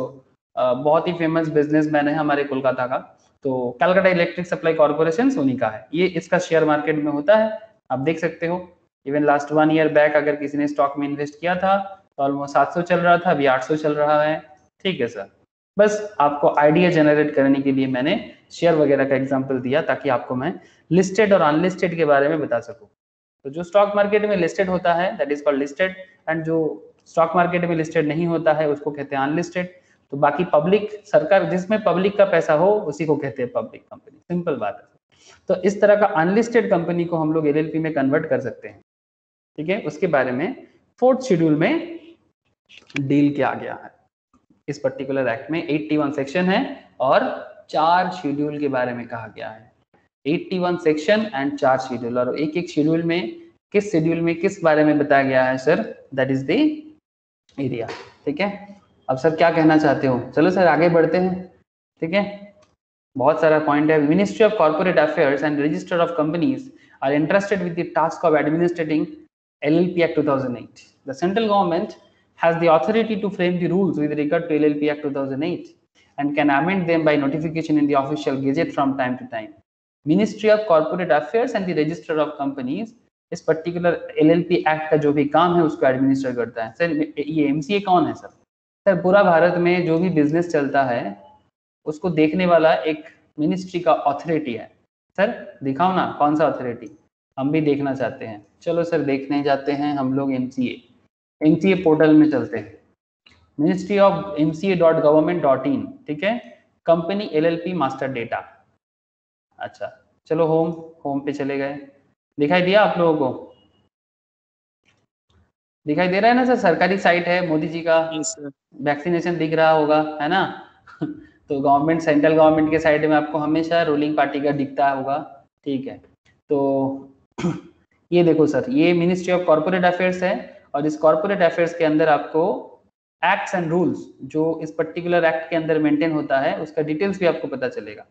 बहुत ही फ़ेमस बिजनेसमैन है हमारे कोलकाता का। तो कैलकाटा इलेक्ट्रिक सप्लाई कॉर्पोरेशन सोनी का है। ये इसका शेयर मार्केट में होता है। आप देख सकते हो even last one year back अगर किसी ने स्टॉक में इन्वेस्ट किया था तो ऑलमोस्ट सात सौ चल रहा था, अभी आठ सौ चल रहा है। ठीक है सर बस आपको आइडिया जनरेट करने के लिए मैंने शेयर वगैरह का एग्ज़ाम्पल दिया ताकि आपको मैं लिस्टेड और अनलिस्टेड के बारे में बता सकूँ। तो जो स्टॉक मार्केट में लिस्टेड होता है that is called listed and जो स्टॉक मार्केट में लिस्टेड नहीं होता है, उसको कहते हैं अनलिस्टेड तो बाकी पब्लिक सरकार, जिसमें पब्लिक का पैसा हो, उसी को कहते हैं पब्लिक कंपनी सिंपल बात है। तो इस तरह का अनलिस्टेड कंपनी को हम लोग एलएलपी में कन्वर्ट कर सकते हैं। ठीक है? उसके बारे में फोर्थ शेड्यूल में डील किया गया है। इस पर्टिकुलर एक्ट में 81 सेक्शन है और चार शेड्यूल के बारे में कहा गया है। 81 सेक्शन एंड चार शेड्यूल और एक एक शेड्यूल में, किस शेड्यूल में, किस बारे में बताया गया है sir that is the area ठीक है? अब सर क्या कहना चाहते हो? चलो सर आगे बढ़ते हैं। ठीक है? बहुत सारा पॉइंट है। Ministry of corporate affairs and register of companies are interested with the task of administrating LLP Act 2008. The central government has the authority to frame the rules with regard to LLP Act 2008 and can amend them by notification in the official gazette from time to time. Ministry of Corporate Affairs and the Register of Companies, इस पर्टिकुलर एलएलपी एक्ट का जो भी काम है, उसको एडमिनिस्टर करता है। सर, ये एमसीए कौन है सर? सर, पूरा भारत में जो भी बिज़नेस चलता है, उसको देखने वाला एक मिनिस्ट्री का अथॉरिटी है। सर, दिखाओ ना, कौन सा अथॉरिटी हम भी देखना चाहते हैं। चलो सर, देखने जाते हैं हम लोग एम सी पोर्टल में चलते हैं। मिनिस्ट्री ऑफ़ एम ठीक है? Company L L P master data अच्छा चलो होम होम पे चले गए। दिखाई दिया आप लोगों को? दिखाई दे रहा है ना सर सरकारी साइट है मोदी जी का। वैक्सीनेशन दिख रहा होगा है ना? तो गवर्नमेंट सेंट्रल गवर्नमेंट के साइड में आपको हमेशा रूलिंग पार्टी का दिखता होगा ठीक है? तो ये देखो सर ये मिनिस्ट्री ऑफ़ कॉर्पोरेट अफेयर्स है और इस कॉर्पोरेट अफेयर्स के अंदर आपको एक्ट्स एंड रूल्स जो इस पर्टिकुलर एक्ट के अंदर मेंटेन होता है उसका डिटेल्स भी आपको पता चलेगा।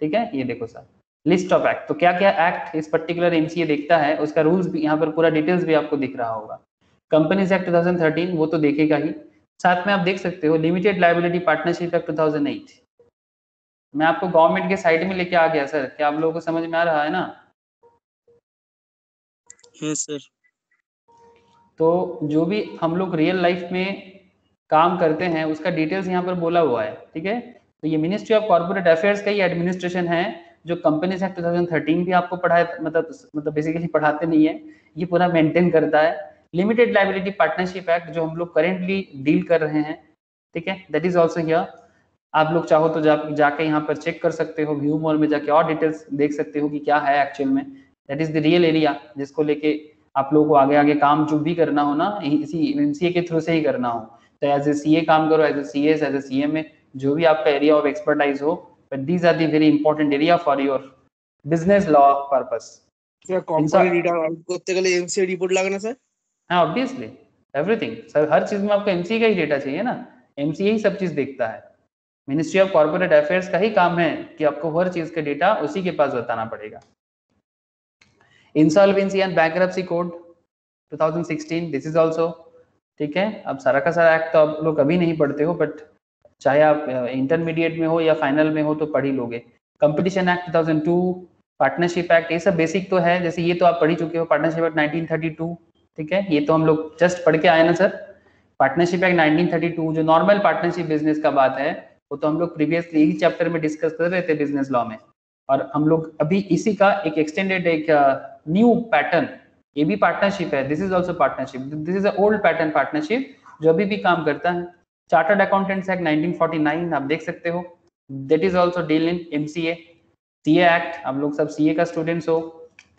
ठीक है? ये देखो सर। लिस्ट ऑफ़ एक्ट तो क्या क्या एक्ट इस पर्टिकुलर एमसीए देखता है? उसका रूल्स भी यहाँ पर पूरा डिटेल्स भी आपको दिख रहा होगा। कंपनीज़ एक्ट 2013 वो तो देखेगा ही। साथ में आप देख सकते हो लिमिटेड लाइबिलिटी पार्टनरशिप एक्ट 2008 मैं आपको गवर्नमेंट के साइड में लेके आ गया सर। क्या आप लोगों को समझ में आ रहा है ना? Yes sir. तो जो भी हम लोग रियल लाइफ में काम करते हैं उसका डिटेल्स यहाँ पर बोला हुआ है ठीक है? तो ये मिनिस्ट्री ऑफ़ कॉर्पोरेट अफेयर्स का ही एडमिनिस्ट्रेशन है, जो कंपनीज़ एक्ट 2013 भी आपको पढ़ाए मतलब मतलब बेसिकली पढ़ाते नहीं है, ये पूरा मेंटेन करता है। लिमिटेड लाइबिलिटी पार्टनरशिप एक्ट जो हम लोग करेंटली डील कर रहे हैं, ठीक है? दैट इज़ ऑल्सो हियर आप लोग चाहो तो जा, जाके यहाँ पर चेक कर सकते हो व्यू मॉल में जाके और डिटेल्स देख सकते हो कि क्या है एक्चुअल में। That is the real area जिसको लेके आप लोगों को आगे आगे काम जो भी करना हो ना, इसी एमसीए के थ्रू से ही करना हो। तो एज ए सी काम करो as A C S as A C में जो भी आपका एरिया ऑफ एक्सपर्टाइज हो but these are the very important area for your business law purpose sir company return out করতে গেলে এমসিএ রিপোর্ট লাগে না স্যার हाँ ऑब्वियसली एवरीथिंग सर हर चीज में आपको एमसीए का ही डेटा चाहिए ना एमसीए ही सब चीज देखता है मिनिस्ट्री ऑफ कॉर्पोरेट अफेयर्स का ही काम है कि आपको हर चीज का डेटा उसी के पास बताना पड़ेगा insolvency and bankruptcy code 2016 this is also ठीक है अब सारा का सारा एक्ट तो आप लोग अभी नहीं पढ़ते हो बट चाहे आप इंटरमीडिएट में हो या फाइनल में हो तो पढ़ ही लोगे कंपटीशन एक्ट 2002 पार्टनरशिप एक्ट ये सब बेसिक तो है, जैसे ये तो आप पढ़ ही चुके हो पार्टनरशिप एक्ट 1932 ठीक है? ये तो हम लोग जस्ट पढ़ के आए ना सर पार्टनरशिप एक्ट 1932 जो नॉर्मल पार्टनरशिप बिज़नेस का बात है, वो तो हम लोग प्रीवियसली ही चैप्टर में डिस्कस कर रहे थे बिज़नेस लॉ में। और हम लोग अभी इसी का एक एक्सटेंडेड एक न्यू पैटर्न ये भी पार्टनरशिप है this is also partnership this is a old pattern partnership जो अभी भी काम करता है। चार्टर्ड अकाउंटेंट्स एक्ट 1949 आप देख सकते हो। That is also deal in MCA CA act आप लोग सब सीए का स्टूडेंट्स हो,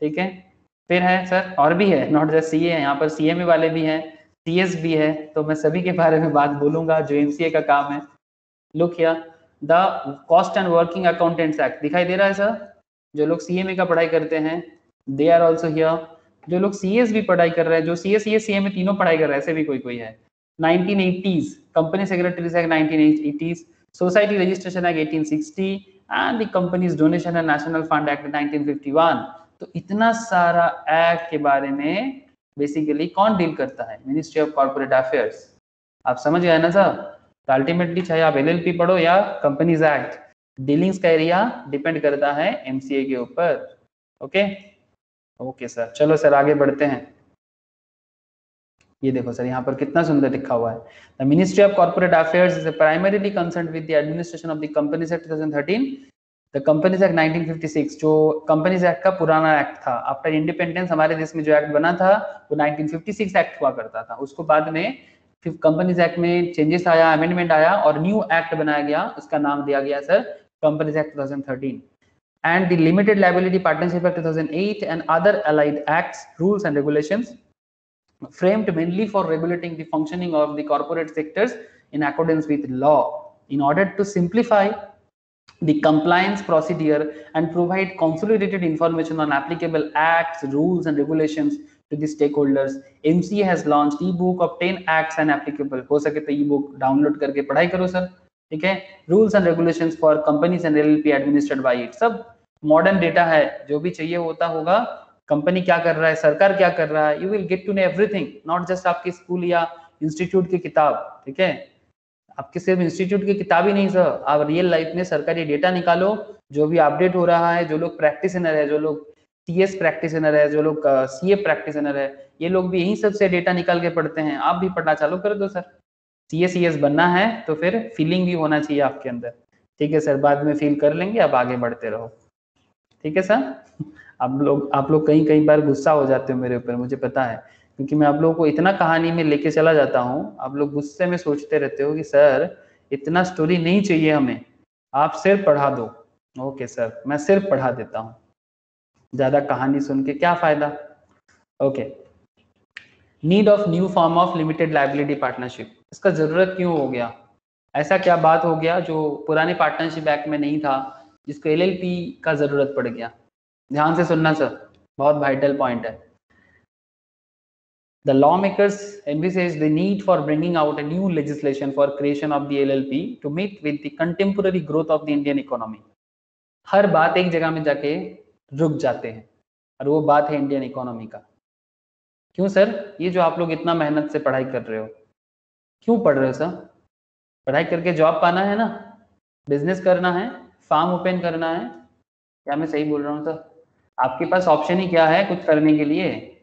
ठीक है? फिर है सर और भी है नॉट जस्ट सीए है यहाँ पर सीएमए वाले भी हैं सीएस भी है तो मैं सभी के बारे में बात बोलूँगा, जो एम एमसीए का काम है। Look here the cost and working accountants act दिखाई दे रहा है सर जो लोग सीएमए का पढ़ाई करते हैं दे आर ऑल्सो हियर जो लोग सीएस भी पढ़ाई कर रहे हैं, जो C S CS CS CMA तीनों पढ़ाई कर रहे हैं, ऐसे भी कोई कोई है 1980s company secretaries act 1980s society registration act 1860 and the companies donation and national fund act 1951 तो इतना सारा एक्ट के बारे में बेसिकली कौन डील करता है? मिनिस्ट्री ऑफ़ कॉर्पोरेट अफेयर्स आप समझ गए ना सर तो अल्टीमेटली चाहे आप एलएलपी पढ़ो या कंपनीज़ एक्ट डीलिंग्स का एरिया डिपेंड करता है एमसीए के ऊपर. ओके ओके सर चलो सर आगे बढ़ते हैं. ये देखो सर यहाँ पर कितना सुंदर लिखा हुआ है। The ministry of corporate affairs is primarily concern with the administration of the companies act 2013 the companies act 1956 जो कंपनीज़ एक्ट का पुराना एक्ट था। आफ्टर इंडिपेंडेंस हमारे देश में जो एक्ट बना था वो 1956 एक्ट हुआ करता था। उसको बाद में कंपनीज़ एक्ट में चेंजेस आया अमेंडमेंट आया और न्यू एक्ट बनाया गया उसका नाम दिया गया sir companies act 2013 and the Limited Liability Partnership Act 2008 and other allied acts, rules and regulations framed mainly for regulating the functioning of the corporate sectors in accordance with law in order to simplify the compliance procedure and provide consolidated information on applicable acts, rules and regulations to the stakeholders. MCA has launched e-book of 10 acts and applicable. हो सके तो e-book download करके पढ़ाई करो सर ठीक है rules and regulations for companies and LLP administered by it सब मॉडर्न डेटा है जो भी चाहिए होता होगा कंपनी क्या कर रहा है? सरकार क्या कर रहा है? You will get to know everything not just आपकी स्कूल या इंस्टीट्यूट की किताब, ठीक है? आपके सिर्फ़ इंस्टीट्यूट की किताब ही नहीं सर आप रियल लाइफ में सरकारी डेटा निकालो, जो भी अपडेट हो रहा है, जो लोग प्रैक्टिसनर है, जो लोग टीएस प्रैक्टिसनर है, जो लोग सीए प्रैक्टिसनर है, ये लोग भी यही सबसे डेटा निकाल के पढ़ते हैं। आप भी पढ़ना चालू कर दो sir C S C S बनना है तो फिर फीलिंग भी होना चाहिए आपके अंदर। ठीक है सर बाद में फील कर लेंगे, आप आगे बढ़ते रहो। ठीक है सर आप लोग आप लोग कहीं कहीं बार गुस्सा हो जाते हो मेरे ऊपर, मुझे पता है। क्योंकि मैं आप लोगों को इतना कहानी में लेके चला जाता हूँ, आप लोग गुस्से में सोचते रहते हो कि, सर, इतना स्टोरी नहीं चाहिए हमें। आप सिर्फ़ पढ़ा दो। ओके, सर, मैं सिर्फ़ पढ़ा देता हूँ। ज़्यादा कहानी सुन के क्या फ़ायदा? Okay. Need of new form of limited liability partnership. इसका ज़रूरत क्यों हो गया? ऐसा क्या बात हो गया जो पुराने पार्टनरशिप एक्ट में नहीं था, जिसको एलएलपी का ज़रूरत पड़ गया? ध्यान से सुनना, सर। बहुत वाइटल पॉइंट है। The lawmakers envisage the need for bringing out a new legislation for creation of the LLP to meet with the contemporary growth of the Indian economy. हर बात एक जगह में जाके रुक जाते हैं, और वो बात है इंडियन इकोनॉमी का। क्यों, सर? ये जो आप लोग इतना मेहनत से पढ़ाई कर रहे हो। क्यों पढ़ रहे हो, सर? पढ़ाई करके जॉब पाना है ना? बिज़नेस करना है? फार्म ओपन करना है? क्या मैं सही बोल रहा हूँ, सर? आपके पास ऑप्शन ही क्या है कुछ करने के लिए?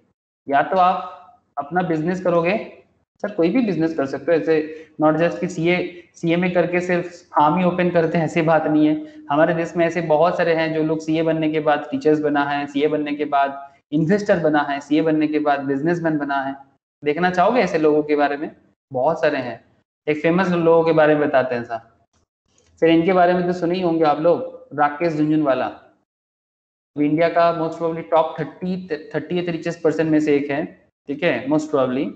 या तो आप अपना बिज़नेस करोगे। सर, कोई भी बिज़नेस कर सकते हो। ऐसे नॉट जस्ट कि सीए सीए में करके सिर्फ़ फार्म ही ओपन करते हैं, ऐसी बात नहीं है। हमारे देश में ऐसे बहुत सारे हैं जो लोग सीए बनने के बाद टीचर्स बना है सीए बनने के बाद इन्वेस्टर बना है सीए बनने के बाद बिजनेसमैन बना है। देखना चाहोगे ऐसे लोगों के बारे में? बहुत सारे हैं। एक फ़ेमस लोगों के बारे में बताते हैं, सर। फिर इनके बारे में तो सुने ही होंगे आप लोग, राकेश झुंझुनवाला। इंडिया का most probably top thirty thirty richest person में से एक है, ठीक है मोस्ट प्रोबली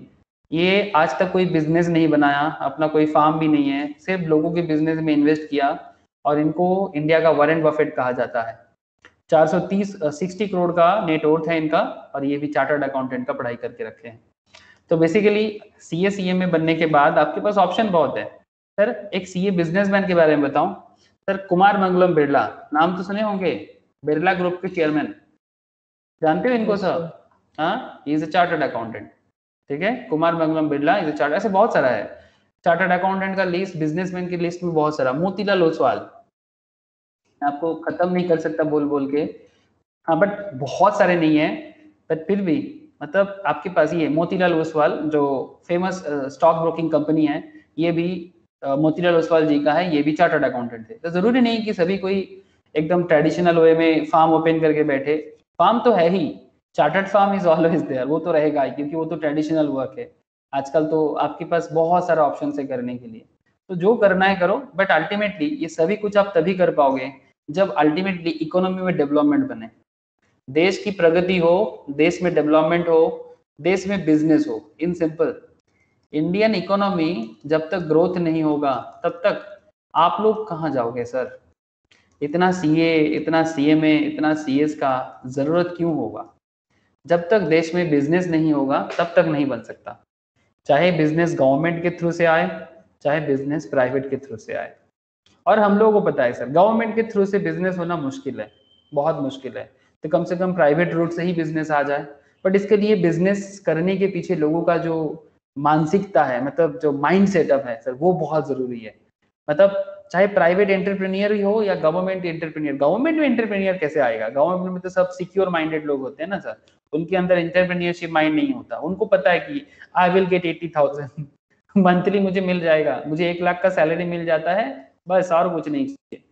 ये आज तक कोई बिज़नेस नहीं बनाया, अपना कोई फार्म भी नहीं है, सिर्फ़ लोगों के बिज़नेस में इन्वेस्ट किया और इनको इंडिया का वारेंट बफेट कहा जाता है। 430 60 करोड़ का नेट वर्थ है इनका और ये भी चार्टर्ड अकाउंटेंट का पढ़ाई करके रखे हैं। तो बेसिकली सी ए सी ए में बनने के बाद आपके पास ऑप्शन बहुत है। सर, एक सी ए बिजनेसमैन के बारे में बताऊँ। सर, कुमार मंगलम बिरला, नाम तो सुने होंगे? बिरला ग्रुप के चेयरमैन जानते हो इनको सर हाँ? इज़ अ चार्टर्ड अकाउंटेंट ठीक है? Kumar Mangalam Birla is a chart ऐसे बहुत सारा है। चार्टर्ड अकाउंटेंट का लिस्ट बिजनेसमैन की लिस्ट में बहुत सारा। मोतीलाल ओसवाल। आपको खत्म नहीं कर सकता बोल बोल के। हाँ बट बहुत सारे नहीं है। बट फिर भी मतलब आपके पास ये मोतीलाल ओसवाल जो फ़ेमस स्टॉक ब्रोकिंग कंपनी है ये भी मोतीलाल ओसवाल जी का है ये भी चार्टर्ड अकाउंटेंट थे। तो ज़रूरी नहीं कि सभी कोई एकदम ट्रेडिशनल वे में फार्म ओपन करके बैठे। फार्म तो है ही। Chartered firm is always there वो तो रहेगा ही, क्योंकि वो तो ट्रेडिशनल वर्क है। आजकल तो आपके पास बहुत सारा ऑप्शन है करने के लिए। तो जो करना है करो बट अल्टीमेटली ये सभी कुछ आप तभी कर पाओगे जब अल्टीमेटली इकोनॉमी में डेवलपमेंट बने। देश की प्रगति हो, देश में डेवलपमेंट हो, देश में बिज़नेस हो। इन सिंपल इंडियन इकोनॉमी जब तक ग्रोथ नहीं होगा, तब तक आप लोग कहाँ जाओगे सर इतना सीए इतना सीएमए इतना सीएस का ज़रूरत क्यों होगा? जब तक देश में बिज़नेस नहीं होगा, तब तक नहीं बन सकता। चाहे बिज़नेस गवर्नमेंट के थ्रू से आए, चाहे बिज़नेस प्राइवेट के थ्रू से आए। और हम लोगों को पता है सर गवर्नमेंट के थ्रू से बिज़नेस होना मुश्किल है, बहुत मुश्किल है। तो कम से कम प्राइवेट रूट से ही बिज़नेस आ जाए। बट इसके लिए बिज़नेस करने के पीछे लोगों का जो मानसिकता है मतलब जो माइंड सेटअप है, सर, वो बहुत ज़रूरी है। मतलब चाहे प्राइवेट एंटरप्रेन्योर ही हो या गवर्नमेंट एंटरप्रेन्योर गवर्नमेंट में एंटरप्रेन्योर कैसे आएगा? गवर्नमेंट में तो सब सिक्योर माइंडेड लोग होते हैं ना सर। उनके अंदर एंटरप्रेन्योरशिप माइंड नहीं होता। उनको पता है कि I will get eighty monthly मुझे मिल जाएगा। मुझे एक लाख का सैलरी मिल जाता है, बस और कुछ नहीं। चाहिए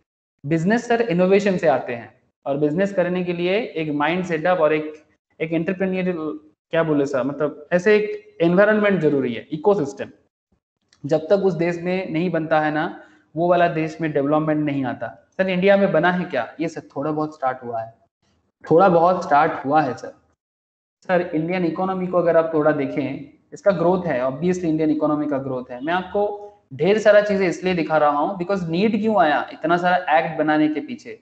बिज़नेस सर इनोवेशन से आते हैं। और बिज़नेस करने के लिए एक माइंड सेटअप और एक एक एंटरप्रेन्योर क्या बोले सर? मतलब ऐसे एक एनवायरमेंट ज़रूरी है इकोसिस्टम जब तक उस देश में नहीं बनता है ना वो वाला देश में डेवलपमेंट नहीं आता। सर इंडिया में बना है क्या? ये सर थोड़ा बहुत स्टार्ट हुआ है। थोड़ा बहुत स्टार्ट हुआ है, सर। सर इंडियन इकोनॉमी को अगर आप थोड़ा देखें, इसका ग्रोथ है ऑब्वियसली इंडियन इकोनॉमी का ग्रोथ है। मैं आपको ढेर सारा चीज़ें इसलिए दिखा रहा हूँ बिकॉज़ नीड क्यों आया? इतना सारा एक्ट बनाने के पीछे।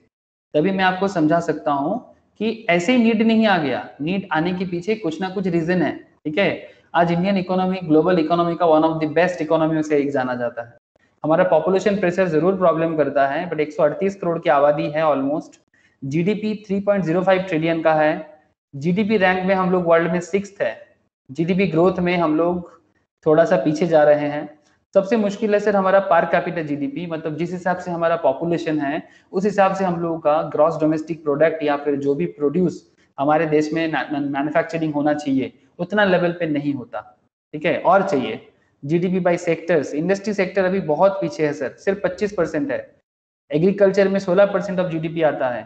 तभी मैं आपको समझा सकता हूँ कि ऐसे ही नीड नहीं आ गया। नीड आने के पीछे कुछ ना कुछ रीजन है, ठीक है? आज इंडियन इकोनॉमी ग्लोबल इकोनॉमी का one of the best economy से एक जाना जाता है। हमारा पॉपुलेशन प्रेशर ज़रूर प्रॉब्लम करता है बट 138 करोड़ की आबादी है ऑलमोस्ट जीडीपी 3.05 ट्रिलियन का है। जीडीपी रैंक में हम लोग वर्ल्ड में सिक्स है। जीडीपी ग्रोथ में हम लोग थोड़ा सा पीछे जा रहे हैं। सबसे मुश्किल है सर हमारा पार कैपिटल जीडीपी मतलब जिस हिसाब से हमारा पॉपुलेशन है, उस हिसाब से हम लोगों का ग्रॉस डोमेस्टिक प्रोडक्ट या फिर जो भी प्रोड्यूस हमारे देश में मैन्युफैक्चरिंग होना चाहिए, उतना लेवल पे नहीं होता। ठीक है? और चाहिए। GDP by sectors industry sector अभी बहुत पीछे है सर सिर्फ़ 25 परसेंट है. एग्रीकल्चर में 16 परसेंट ऑफ़ जीडीपी आता है.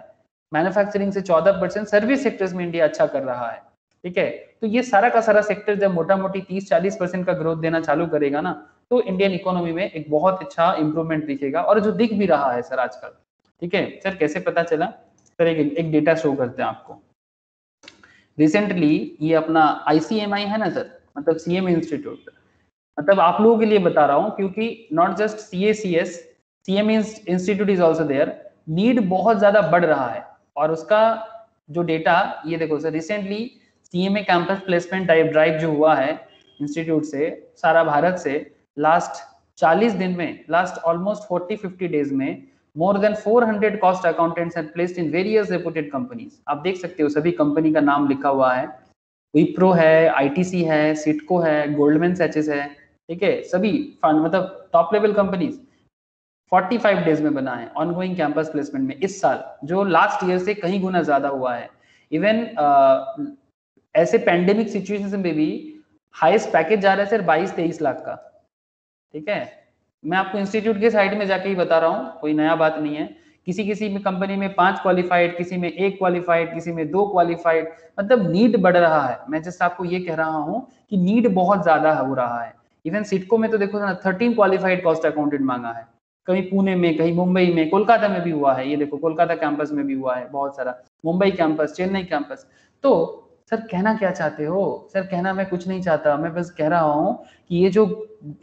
मैन्युफैक्चरिंग से 14 परसेंट सर्विस सेक्टर्स में इंडिया अच्छा कर रहा है. ठीक है? तो ये सारा का सारा सेक्टर जब मोटा मोटी 30-40 परसेंट का ग्रोथ देना चालू करेगा ना तो इंडियन इकोनॉमी में एक बहुत अच्छा इंप्रूवमेंट दिखेगा और जो दिख भी रहा है सर आजकल. ठीक है? सर कैसे पता चला? सर एक एक डेटा शो करते हैं आपको. रिसेंटली ये अपना आईसीएमआई है ना सर मतलब सीएम इंस्टीट्यूट मतलब आप लोगों के लिए बता रहा हूँ, क्योंकि not just C A C S CM institute is also there need बहुत ज़्यादा बढ़ रहा है। और उसका जो डेटा ये देखो sir recently CMA campus placement drive जो हुआ है इंस्टीट्यूट से, सारा भारत से लास्ट 40 दिन में लास्ट ऑलमोस्ट 40 50 डेज़ में more than 400 cost accountants have placed in various reputed companies आप देख सकते हो, सभी कंपनी का नाम लिखा हुआ है। विप्रो है आईटीसी है सिटको है गोल्डमैन सैचेस है। ठीक है? सभी फंड मतलब टॉप लेवल कंपनीज़ 45 डेज़ में बना है ऑनगोइंग कैंपस प्लेसमेंट में इस साल जो लास्ट ईयर से कहीं गुना ज़्यादा हुआ है। इवन uh, ऐसे पैंडेमिक सिचुएशन में भी हाईएस्ट पैकेज जा रहा है सर बाईस तेईस लाख का। ठीक है? मैं आपको इंस्टीट्यूट के साइड में जाके ही बता रहा हूँ कोई नया बात नहीं है। किसी किसी में कंपनी में पाँच क्वालिफाइड किसी में एक क्वालिफाइड किसी में दो क्वालिफाइड मतलब नीड बढ़ रहा है। मैं जस्ट आपको ये कह रहा हूँ कि नीड बहुत ज़्यादा हो रहा है। इवन सिटको में तो देखो ना थर्टीन क्वालिफाइड कॉस्ट अकाउंटेंट मांगा है। कहीं पुणे में, कहीं मुंबई में, कोलकाता में भी हुआ है। ये देखो, कोलकाता कैंपस में भी हुआ है, बहुत सारा। मुंबई कैंपस चेन्नई कैंपस तो सर, कहना क्या चाहते हो? सर, कहना मैं कुछ नहीं चाहता। मैं बस कह रहा हूँ कि ये जो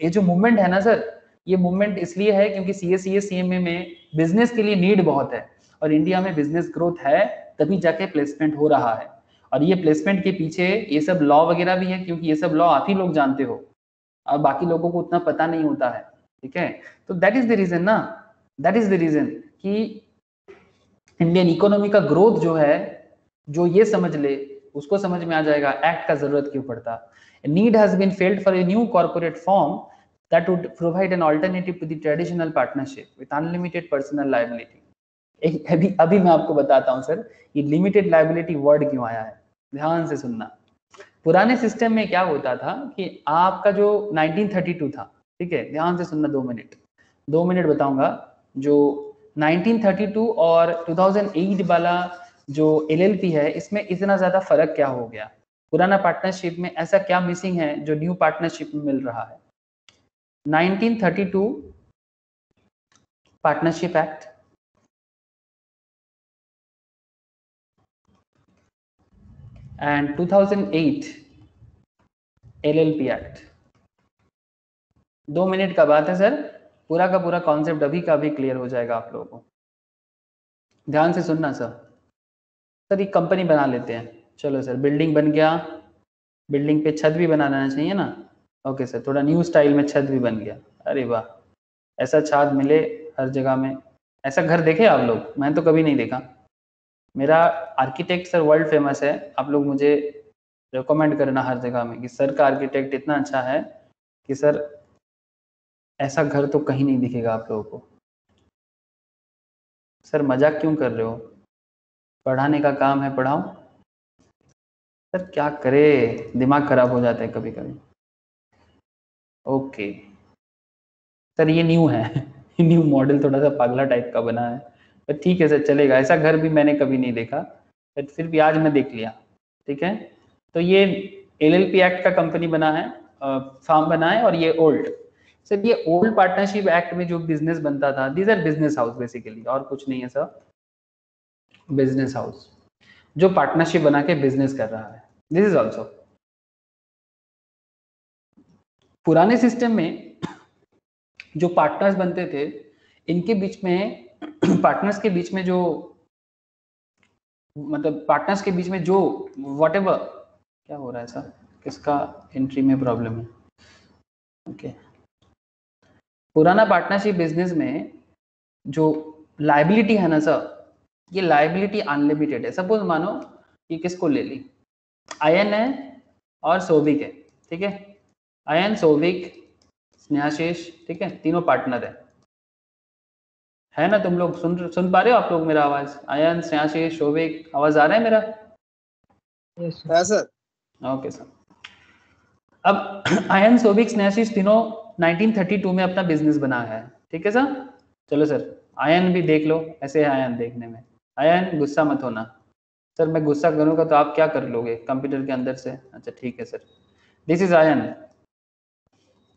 ये जो मूवमेंट है ना, सर, ये मूवमेंट इसलिए है क्योंकि C S C S C M A में बिज़नेस के लिए नीड बहुत है। और इंडिया में बिज़नेस ग्रोथ है, तभी जाके प्लेसमेंट हो रहा है। और ये प्लेसमेंट के पीछे ये सब लॉ वगैरह भी है, क्योंकि ये सब लॉ आप ही लोग जानते हो। और बाकी लोगों को उतना पता नहीं होता है, ठीक है? तो दैट इज़ द रीजन ना दैट इज़ द रीजन कि इंडियन इकोनॉमी का ग्रोथ जो है, जो ये समझ ले, उसको समझ में आ जाएगा एक्ट का ज़रूरत क्यों पड़ता? Need has been felt for a new corporate form that would provide an alternative to the traditional partnership with unlimited personal liability. अभी अभी मैं आपको बताता हूँ सर ये लिमिटेड लाइबिलिटी वर्ड क्यों आया है? ध्यान से सुनना। पुराने सिस्टम में क्या होता था कि आपका जो 1932 था, ठीक है, ध्यान से सुनना दो मिनट। दो मिनट बताऊँगा। जो 1932 और 2008 वाला जो एलएलपी है, इसमें इतना ज़्यादा फ़र्क क्या हो गया? पुराना पार्टनरशिप में ऐसा क्या मिसिंग है जो न्यू पार्टनरशिप में मिल रहा है? 1932 partnership act and 2008 LLP act दो मिनट का बात है, सर। पूरा का पूरा कॉन्सेप्ट अभी का अभी क्लियर हो जाएगा आप लोगों को। ध्यान से सुनना, सर। सर, एक कंपनी बना लेते हैं। चलो, सर बिल्डिंग बन गया। बिल्डिंग पे छत भी बना लेना चाहिए ना? ओके सर, थोड़ा न्यू स्टाइल में छत भी बन गया। अरे वाह! ऐसा छात मिले हर जगह में। ऐसा घर देखे आप लोग? मैं तो कभी नहीं देखा। मेरा आर्किटेक्ट सर वर्ल्ड फ़ेमस है। आप लोग मुझे रिकमेंड करना हर जगह में कि सर का आर्किटेक्ट इतना अच्छा है कि सर ऐसा घर तो कहीं नहीं दिखेगा आप लोगों को। सर मज़ाक क्यों कर रहे हो? पढ़ाने का काम है, पढ़ाओ। सर क्या करे? दिमाग खराब हो जाता है कभी कभी ओके सर ये न्यू है। न्यू मॉडल थोड़ा सा पागला टाइप का बना है। पर ठीक है सर, चलेगा। ऐसा घर भी मैंने कभी नहीं देखा, बट फिर भी आज मैं देख लिया, ठीक है? तो ये एलएलपी एक्ट का कंपनी बना है फार्म बना है और ये ओल्ड सर, ये ओल्ड पार्टनरशिप एक्ट में जो बिज़नेस बनता था these are business house basically और कुछ नहीं है सर। बिज़नेस हाउस जो पार्टनरशिप बना के बिज़नेस कर रहा है। दिस इज़ ऑल्सो पुराने सिस्टम में जो पार्टनर्स बनते थे, इनके बीच में पार्टनर्स के बीच में जो मतलब पार्टनर्स के बीच में जो वट क्या हो रहा है सर किसका एंट्री में प्रॉब्लम है? ओके. पुराना पार्टनरशिप बिज़नेस में जो लाइबिलिटी है ना सर ये लाइबिलिटी अनलिमिटेड है। सपोज़ मानो ये किसको ले ली? आयन है और सोविक है, ठीक है? आयन सोविक स्नेहाशीष ठीक है? तीनों पार्टनर है। है ना तुम लोग? सुन सुन पा रहे हो आप लोग मेरा आवाज़? आयन स्नेहाशीष शोभिक आवाज़ आ रहा है मेरा? सर ओके सर अब आयन सोभिक स्नेहाशीष तीनों 1932 में अपना बिज़नेस बना है। ठीक है सर चलो सर आयन भी देख लो। ऐसे है आयन देखने में। आयन गुस्सा मत होना। सर मैं गुस्सा करूँगा तो आप क्या कर लोगे कंप्यूटर के अंदर से? अच्छा ठीक है sir this is Ayan.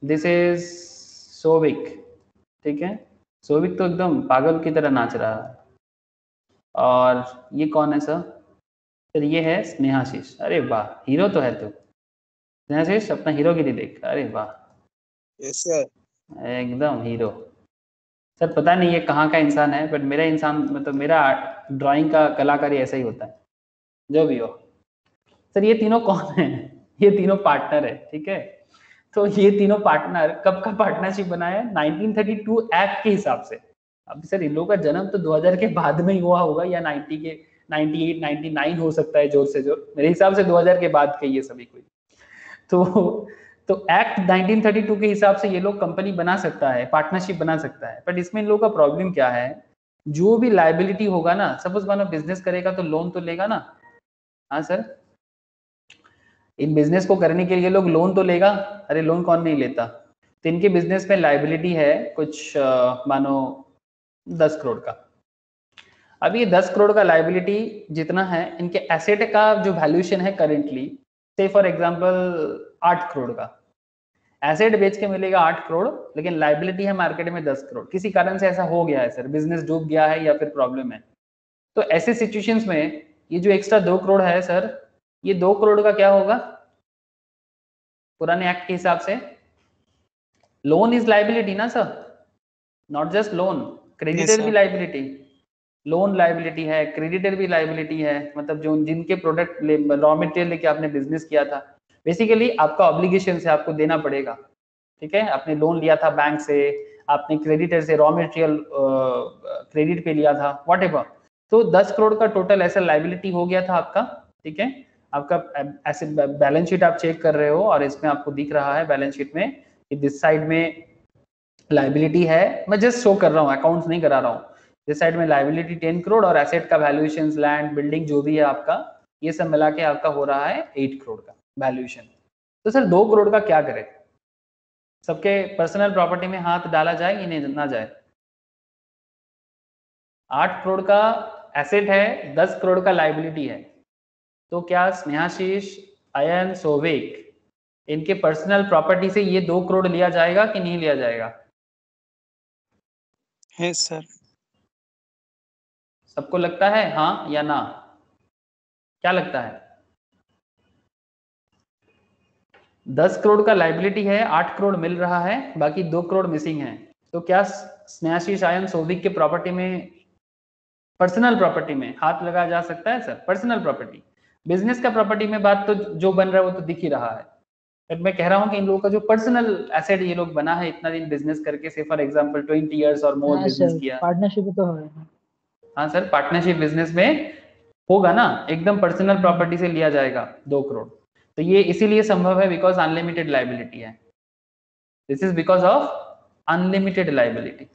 This is Sovik ठीक है? सोविक तो एकदम पागल की तरह नाच रहा। है और ये कौन है सर? सर ये है स्नेहाशीष अरे वाह हीरो तो है तू। स्नेहाशीष अपना हीरोगिरी देख। अरे वाह। सर एकदम हीरो। सर पता नहीं ये कहाँ का इंसान है बट मेरा इंसान मतलब मेरा ड्राइंग का कलाकारी ऐसा ही होता है। जो भी हो। सर ये तीनों कौन है? ये तीनों पार्टनर है ठीक है? तो ये तीनों पार्टनर कब का पार्टनरशिप बनाया? है 1932 एक्ट के हिसाब से। अब सर, इन लोगों का जन्म तो 2000 के बाद में ही हुआ होगा, या 90 के 98 99 हो सकता है ज़ोर से ज़ोर। मेरे हिसाब से 2000 के बाद के ये सभी कोई। तो तो एक्ट 1932 के हिसाब से ये लोग कंपनी बना सकता है पार्टनरशिप बना सकता है। बट इसमें इन लोगों का प्रॉब्लम क्या है? जो भी लाइबिलिटी होगा ना सपोज़ मानो बिज़नेस करेगा तो लोन तो लेगा ना? हाँ सर इन बिज़नेस को करने के लिए लोग लोन तो लेगा, अरे लोन कौन नहीं लेता? तो इनके बिज़नेस में लाइबिलिटी है कुछ मानो दस करोड़ का। अब ये दस करोड़ का लाइबिलिटी जितना है, इनके एसेट का जो वैल्यूएशन है करेंटली से फॉर एग्ज़ाम्पल आठ करोड़ का। एसेट बेच के मिलेगा आठ करोड़ लेकिन लाइबिलिटी है मार्केट में दस करोड़ किसी कारण से ऐसा हो गया है सर बिज़नेस डूब गया है या फिर प्रॉब्लम है? तो ऐसे सिचुएशंस में ये जो एक्स्ट्रा दो करोड़ है सर ये दो करोड़ का क्या होगा? पुराने एक्ट के हिसाब से। लोन इज़ लाइबिलिटी ना sir not just loan creditor भी लाइबिलिटी लोन लाइबिलिटी है क्रेडिटर भी लाइबिलिटी है। मतलब जो जिनके प्रोडक्ट रॉ मटेरियल लेके आपने बिज़नेस किया था बेसिकली आपका ऑब्लिगेशन से आपको देना पड़ेगा। ठीक है? आपने लोन लिया था बैंक से आपने क्रेडिटर से रॉ मटेरियल क्रेडिट पे लिया था वट तो 10 करोड़ का टोटल ऐसा लाइबिलिटी हो गया था आपका ठीक है? आपका ऐसे बैलेंस शीट आप चेक कर रहे हो और इसमें आपको दिख रहा है बैलेंस शीट में कि दिस साइड में लाइबिलिटी है। मैं जस्ट शो कर रहा हूँ अकाउंट्स नहीं करा रहा हूँ। दिस साइड में लाइबिलिटी टेन करोड़ और एसेट का वैल्यूएशन लैंड बिल्डिंग जो भी है आपका, ये सब मिला के आपका हो रहा है एट करोड़ का वैल्यूएशन तो सर दो करोड़ का क्या करें? सबके पर्सनल प्रॉपर्टी में हाथ डाला जाए कि नहीं, ना जाए? आठ करोड़ का एसेट है, दस करोड़ का लाइबिलिटी है। तो क्या स्नेहाशीष अयन सोवेक इनके पर्सनल प्रॉपर्टी से ये दो करोड़ लिया जाएगा कि नहीं लिया जाएगा? है सर सबको लगता है हाँ या ना? क्या लगता है? दस करोड़ का लाइबिलिटी है आठ करोड़ मिल रहा है बाकी दो करोड़ मिसिंग है। तो क्या स्नेहाशीष आयन सोविक के प्रॉपर्टी में पर्सनल प्रॉपर्टी में हाथ लगाया जा सकता है सर पर्सनल प्रॉपर्टी बिज़नेस का प्रॉपर्टी में बात तो जो बन रहा है वो तो दिख ही रहा है। बट मैं कह रहा हूँ कि इन लोगों का जो पर्सनल एसेट ये लोग बना है इतना दिन बिज़नेस करके से फॉर एग्जांपल 20 इयर्स और मोर बिज़नेस किया। पार्टनरशिप तो है। हाँ सर पार्टनरशिप बिज़नेस में होगा ना एकदम पर्सनल प्रॉपर्टी से लिया जाएगा दो करोड़ तो ये इसीलिए संभव है बिकॉज़ अनलिमिटेड लाइबिलिटी है। This is because of unlimited liability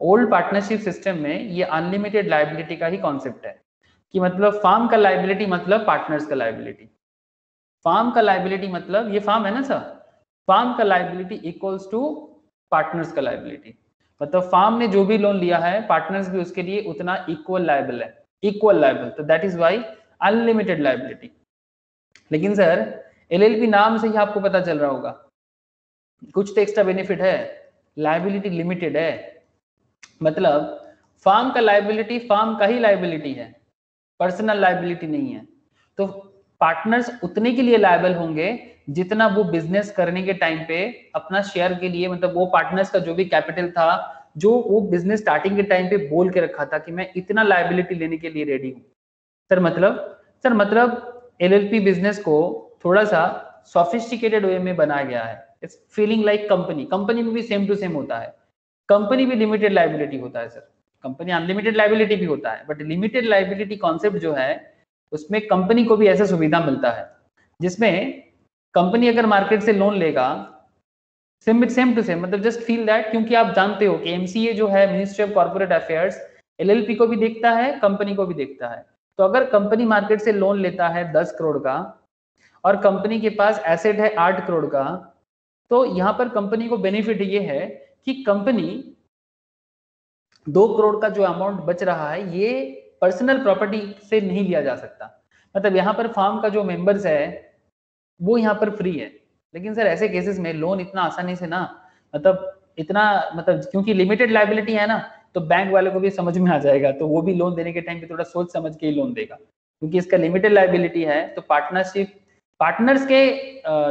old partnership system में ये अनलिमिटेड लाइबिलिटी का ही कॉन्सेप्ट है। कि मतलब फार्म का लाइबिलिटी मतलब पार्टनर्स का लाइबिलिटी फार्म का लाइबिलिटी मतलब ये फार्म है ना सर फार्म का लाइबिलिटी इक्वल्स टू पार्टनर्स का लाइबिलिटी मतलब फार्म ने जो भी लोन लिया है पार्टनर्स भी उसके लिए उतना इक्वल लाइबल है। इक्वल लाइबल तो that is why unlimited liability लेकिन सर एलएलपी नाम से ही आपको पता चल रहा होगा। कुछ तो एक्स्ट्रा बेनिफिट है। लाइबिलिटी लिमिटेड है। मतलब फार्म का लाइबिलिटी फार्म का ही लाइबिलिटी है। पर्सनल लाइबिलिटी नहीं है। तो पार्टनर्स उतने के लिए लाइबल होंगे जितना वो बिज़नेस करने के टाइम पे अपना शेयर के लिए मतलब वो पार्टनर्स का जो भी कैपिटल था, जो वो बिज़नेस स्टार्टिंग के टाइम पे बोल के रखा था कि मैं इतना लाइबिलिटी लेने के लिए रेडी हूँ। सर मतलब? सर मतलब एलएलपी बिज़नेस को थोड़ा सा सोफिस्टिकेटेड वे में बनाया गया है। It's feeling like company company में भी सेम टू सेम होता है। कंपनी भी लिमिटेड लाइबिलिटी होता है, सर। कंपनी अनलिमिटेड लाइबिलिटी भी होता है बट लिमिटेड लाइबिलिटी कॉन्सेप्ट जो है, उसमें कंपनी को भी ऐसा सुविधा मिलता है, जिसमें कंपनी अगर मार्केट से लोन लेगा सेम सेम टू सेम मतलब जस्ट फील दैट क्योंकि आप जानते हो कि एमसीए जो है ministry of corporate affairs LLP को भी देखता है कंपनी को भी देखता है। तो अगर कंपनी मार्केट से लोन लेता है दस करोड़ का, और कंपनी के पास एसेट है आठ करोड़ का तो यहाँ पर कंपनी को बेनिफिट ये है कि कंपनी दो करोड़ का जो अमाउंट बच रहा है, ये पर्सनल प्रॉपर्टी से नहीं लिया जा सकता। मतलब यहाँ पर फार्म का जो मेंबर्स है, वो यहाँ पर फ्री है। लेकिन सर ऐसे केसेस में लोन इतना आसानी से ना मतलब इतना मतलब क्योंकि लिमिटेड लाइबिलिटी है ना तो बैंक वाले को भी समझ में आ जाएगा तो वो भी लोन देने के टाइम पे थोड़ा सोच समझ के ही लोन देगा। क्योंकि इसका लिमिटेड लाइबिलिटी है तो पार्टनरशिप पार्टनर्स के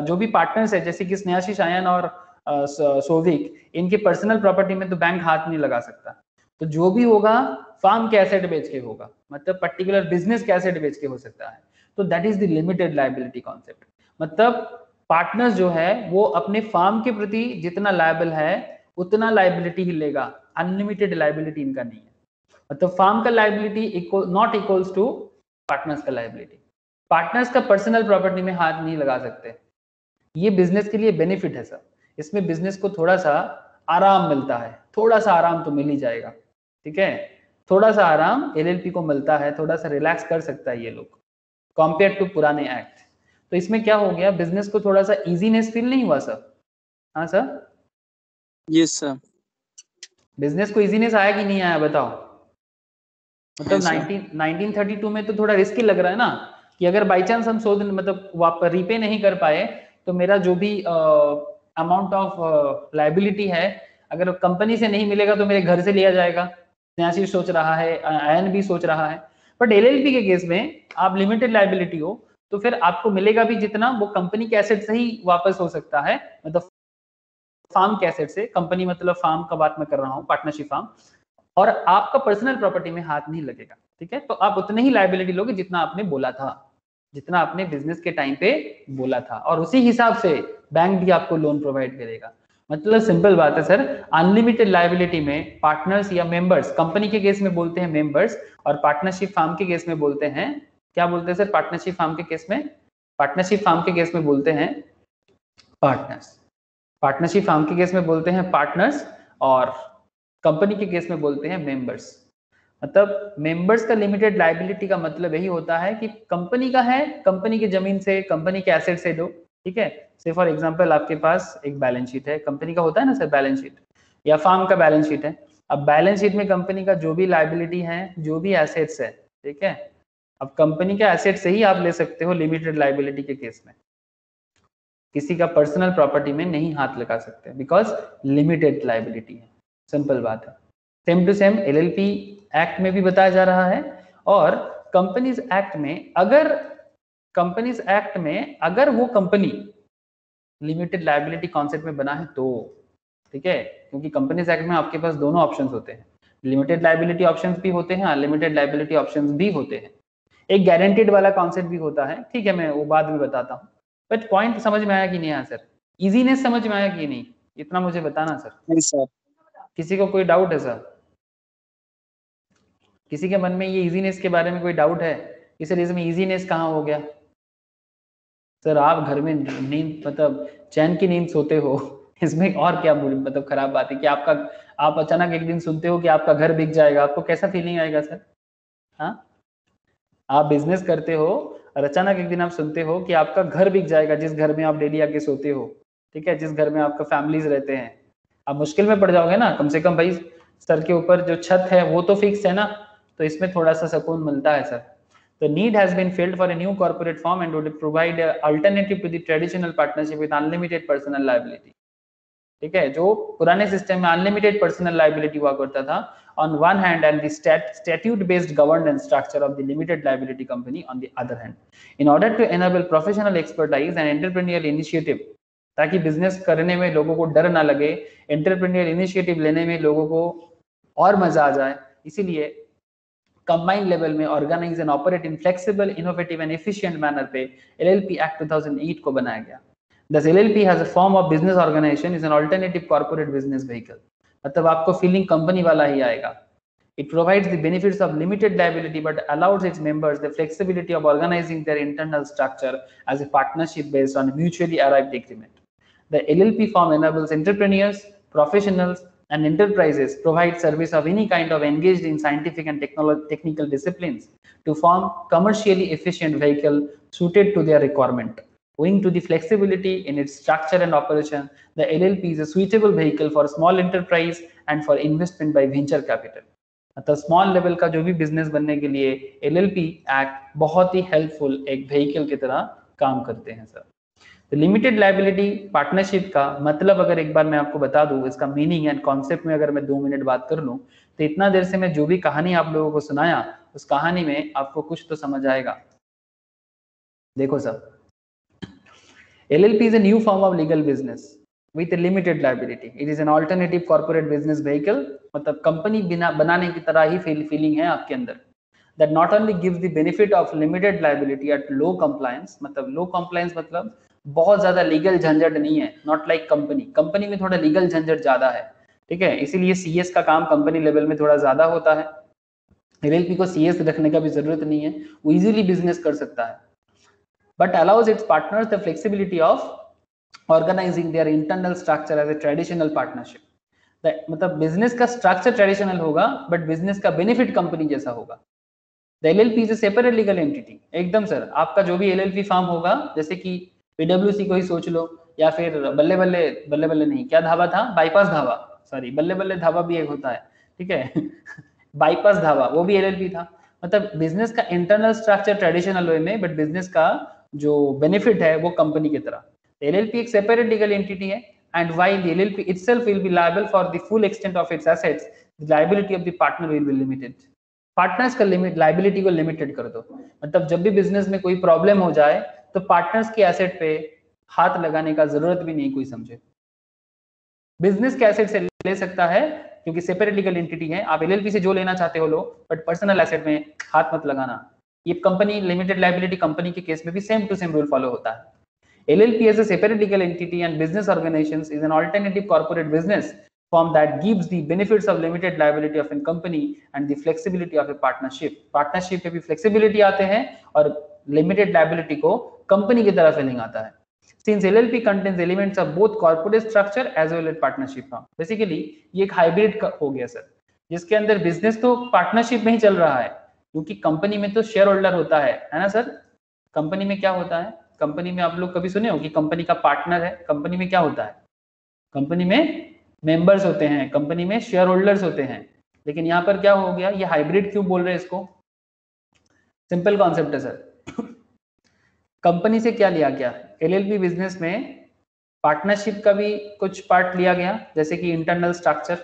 जो भी पार्टनर्स है, जैसे कि स्नेहाशीष आयन और सोविक, इनके पर्सनल प्रॉपर्टी में तो बैंक हाथ नहीं लगा सकता। तो जो भी होगा फार्म के एसेट बेच के होगा। मतलब पर्टिकुलर बिज़नेस के एसेट बेच के हो सकता है। तो that is the limited liability concept मतलब पार्टनर्स जो है, वो अपने फार्म के प्रति जितना लाइबल है, उतना लाइबिलिटी ही लेगा। अनलिमिटेड लाइबिलिटी इनका नहीं है। मतलब फार्म का liability not equals to partners का लाइबिलिटी पार्टनर्स का पर्सनल प्रॉपर्टी में हाथ नहीं लगा सकते। ये बिज़नेस के लिए बेनिफिट है सर इसमें बिज़नेस को थोड़ा सा आराम मिलता है। थोड़ा सा आराम तो मिल ही जाएगा। ठीक है? थोड़ा सा आराम एलएलपी को मिलता है थोड़ा सा रिलैक्स कर सकता है ये लोग कंपेयर टू पुराने एक्ट तो इसमें क्या हो गया? बिज़नेस को थोड़ा सा इजीनेस फील नहीं हुआ सर हाँ सर यस सर बिज़नेस को इजीनेस आया कि नहीं आया बताओ? मतलब नाइनटीन 1932 में तो थोड़ा रिस्की लग रहा है ना कि अगर बाई चांस हम सोच मतलब वाप रिपे नहीं कर पाए तो मेरा जो भी अमाउंट ऑफ़ लाइबिलिटी है अगर कंपनी से नहीं मिलेगा तो मेरे घर से लिया जाएगा। न्यासी सोच रहा है आयन भी सोच रहा है बट एल के केस में आप लिमिटेड लाइबिलिटी हो तो फिर आपको मिलेगा भी जितना, वो कंपनी के एसेट से ही वापस हो सकता है मतलब फार्म के एसेट से कंपनी मतलब फार्म का बात मैं कर रहा हूँ पार्टनरशिप फार्म और आपका पर्सनल प्रॉपर्टी में हाथ नहीं लगेगा, ठीक है? तो आप उतने ही लाइबिलिटी लोगे जितना आपने बोला था, जितना आपने बिज़नेस के टाइम पे बोला था, और उसी हिसाब से बैंक भी आपको लोन प्रोवाइड करेगा। मतलब सिंपल बात है सर अनलिमिटेड लाइबिलिटी में पार्टनर्स या मेंबर्स कंपनी के केस में बोलते हैं मेंबर्स और पार्टनरशिप फार्म के केस में बोलते हैं, क्या बोलते हैं सर पार्टनरशिप फार्म के केस में? पार्टनरशिप फार्म के केस में बोलते हैं पार्टनर्स पार्टनरशिप फार्म के केस में बोलते हैं पार्टनर्स और कंपनी के केस में बोलते हैं मेंबर्स मतलब मेंबर्स का लिमिटेड लाइबिलिटी का मतलब यही होता है कि कंपनी का है कंपनी के ज़मीन से कंपनी के एसेट से दो। ठीक है? से फॉर एग्जांपल आपके पास एक बैलेंस शीट है। कंपनी का होता है ना सर बैलेंस शीट या फार्म का बैलेंस शीट है। अब बैलेंस शीट में कंपनी का जो भी लाइबिलिटी है, जो भी एसेट्स है, ठीक है? अब कंपनी के एसेट से ही आप ले सकते हो लिमिटेड लाइबिलिटी के केस में। किसी का पर्सनल प्रॉपर्टी में नहीं हाथ लगा सकते बिकॉज़ लिमिटेड लाइबिलिटी है। सिंपल बात है। Same to same LLP act में भी बताया जा रहा है। और कंपनीज़ एक्ट में अगर कंपनीज़ एक्ट में अगर वो कंपनी लिमिटेड लाइबिलिटी कॉन्सेप्ट में बना है तो ठीक है? क्योंकि कंपनीज़ एक्ट में आपके पास दोनों ऑप्शंस होते हैं। लिमिटेड लाइबिलिटी ऑप्शंस भी होते हैं अनलिमिटेड लाइबिलिटी ऑप्शंस भी होते हैं। एक गारंटेड वाला कॉन्सेप्ट भी होता है ठीक है? मैं वो बाद में बताता हूँ। बट पॉइंट समझ में आया कि नहीं आया सर इजीनेस समझ में आया कि नहीं? इतना मुझे बताना सर नहीं सर किसी को कोई डाउट है सर किसी के मन में ये इजीनेस के बारे में कोई डाउट है? इस रीजन में इजीनेस कहाँ हो गया? सर, आप घर में नींद मतलब चैन की नींद सोते हो। इसमें और क्या मतलब खराब बात है कि आपका, आप अचानक एक दिन सुनते हो कि आपका घर बिक जाएगा। आपको कैसा फीलिंग आएगा सर? हाँ? आप बिज़नेस करते हो और अचानक एक दिन आप सुनते हो कि आपका घर बिक जाएगा, जिस घर में आप डेली आके सोते हो। ठीक है? जिस घर में आपका फैमिलीज़ रहते हैं। आप मुश्किल में पड़ जाओगे ना, कम से कम भाई, सर के ऊपर जो छत है, वो तो फिक्स है ना। तो इसमें थोड़ा सा सुकून मिलता है sir. the need has been filled for a new corporate form and would provide an alternative to the traditional partnership with unlimited personal liability. ठीक है? जो पुराने सिस्टम में अनलिमिटेड पर्सनल लाइबिलिटी हुआ करता था on one hand and statute based governance structure of the limited liability company on the other hand in order to enable professional expertise and entrepreneurial initiative ताकि बिज़नेस करने में लोगों को डर ना लगे एंटरप्रेन्यल इनिशिएटिव लेने में लोगों को और मज़ा आ जाए, इसीलिए कंबाइंड लेवल में organise and operate in flexible innovative and efficient manner पे एलएलपी एक्ट 2008 को बनाया गया। Thus LLP has a form of business organisation is an alternative corporate business vehicle मतलब आपको फीलिंग कंपनी वाला ही आएगा। It provides the benefits of limited liability but allows its members the flexibility of organising their internal structure as a partnership based on mutually arrived agreement the LLP form enables entrepreneurs professionals and enterprises provide service of any kind of engaged in scientific and technical disciplines to form commercially efficient vehicle suited to their requirement. Owing to the flexibility in its structure and operation, the LLP is a suitable vehicle for small enterprise and for investment by venture capital. मतलब स्मॉल लेवल का जो भी बिजनेस बनने के लिए एल एक्ट बहुत ही हेल्पफुल एक व्हीकल की तरह काम करते हैं सर लिमिटेड लाइबिलिटी पार्टनरशिप का मतलब अगर एक बार मैं आपको बता दू इसका मीनिंग एंड कॉन्सेप्ट में अगर मैं दो मिनट बात कर लू तो इतना देर से मैं जो भी कहानी आप लोगों को सुनाया उस कहानी में आपको कुछ तो समझ आएगा। देखो sir L L P is a new form of legal business with limited liability it is an alternative corporate business vehicle मतलब कंपनी बनाने की तरह ही फील, फीलिंग है आपके अंदर that not only gives the benefit of limited liability at low compliance मतलब लो कंप्लायंस मतलब बहुत ज़्यादा लीगल झंझट नहीं है नॉट लाइक कंपनी कंपनी में थोड़ा लीगल झंझट ज़्यादा है, ठीक है? इसीलिए सीएस का काम कंपनी लेवल में थोड़ा ज़्यादा होता है। एलएलपी को सीएस रखने का भी ज़रूरत नहीं है, वो इजीली बिज़नेस कर सकता है। But allows its partners the flexibility of organizing their internal structure as a traditional partnership. मतलब बिज़नेस का स्ट्रक्चर ट्रेडिशनल होगा बट बिज़नेस का बेनिफिट कंपनी जैसा होगा। The L L P is separate legal entity एकदम सर, आपका जो भी एल एल पी फार्म होगा, जैसे कि पीडब्ल्यू को ही सोच लो या फिर बल्ले बल्ले बल्ले बल्ले नहीं क्या धावा था? बाईपास धावा सॉरी बल्ले बल्ले धावा भी एक होता है ठीक है? बाईपास धावा वो भी एल एल था। मतलब बिज़नेस का इंटरनल स्ट्रक्चर ट्रेडिशनल वे में बट बिज़नेस का जो बेनिफिट है वो कंपनी की तरह। एलएलपी एक सेपरेट लीगल एंटिटी है and while the LLP itself will be liable for the full extent of its assets, the liability of the partner will be limited. Partners का लिमिट लाइबिलिटी को लिमिटेड कर दो। मतलब जब भी बिज़नेस में कोई प्रॉब्लम हो जाए तो पार्टनर्स की एसेट पे हाथ लगाने का ज़रूरत भी नहीं कोई समझे। बिज़नेस के एसेट से ले सकता है क्योंकि सेपरेट लीगल एंटिटी है। आप एलएलपी से जो लेना चाहते हो लो बट पर्सनल एसेट में हाथ मत लगाना। ये कंपनी लिमिटेड लाइबिलिटी कंपनी के केस में भी same to same rule follow होता है। L L P is separate legal entity and business organisation is an alternative corporate business form that gives the benefit of limited liability of an company and the flexibility of a partnership partnership पे भी फ्लेक्सीबिलिटी आते हैं और limited liability को कंपनी की तरह feeling आता है. Since LLP contains elements of both corporate structure as well as partnership form. Basically, ये एक hybrid हो गया सर जिसके अंदर business तो partnership में ही चल रहा है, क्योंकि कंपनी में तो शेयर होल्डर होता है है ना सर कंपनी में क्या होता है? कंपनी में आप लोग कभी सुने हो कि कंपनी का पार्टनर है? कंपनी में क्या होता है? कंपनी में मेंबर्स होते हैं कंपनी में शेयर होल्डर्स होते हैं। लेकिन यहाँ पर क्या हो गया? ये हाइब्रिड क्यों बोल रहे हैं इसको? सिंपल कॉन्सेप्ट है सर कंपनी से क्या लिया गया? एलएलपी बिज़नेस में पार्टनरशिप का भी कुछ पार्ट लिया गया, जैसे कि इंटरनल स्ट्रक्चर।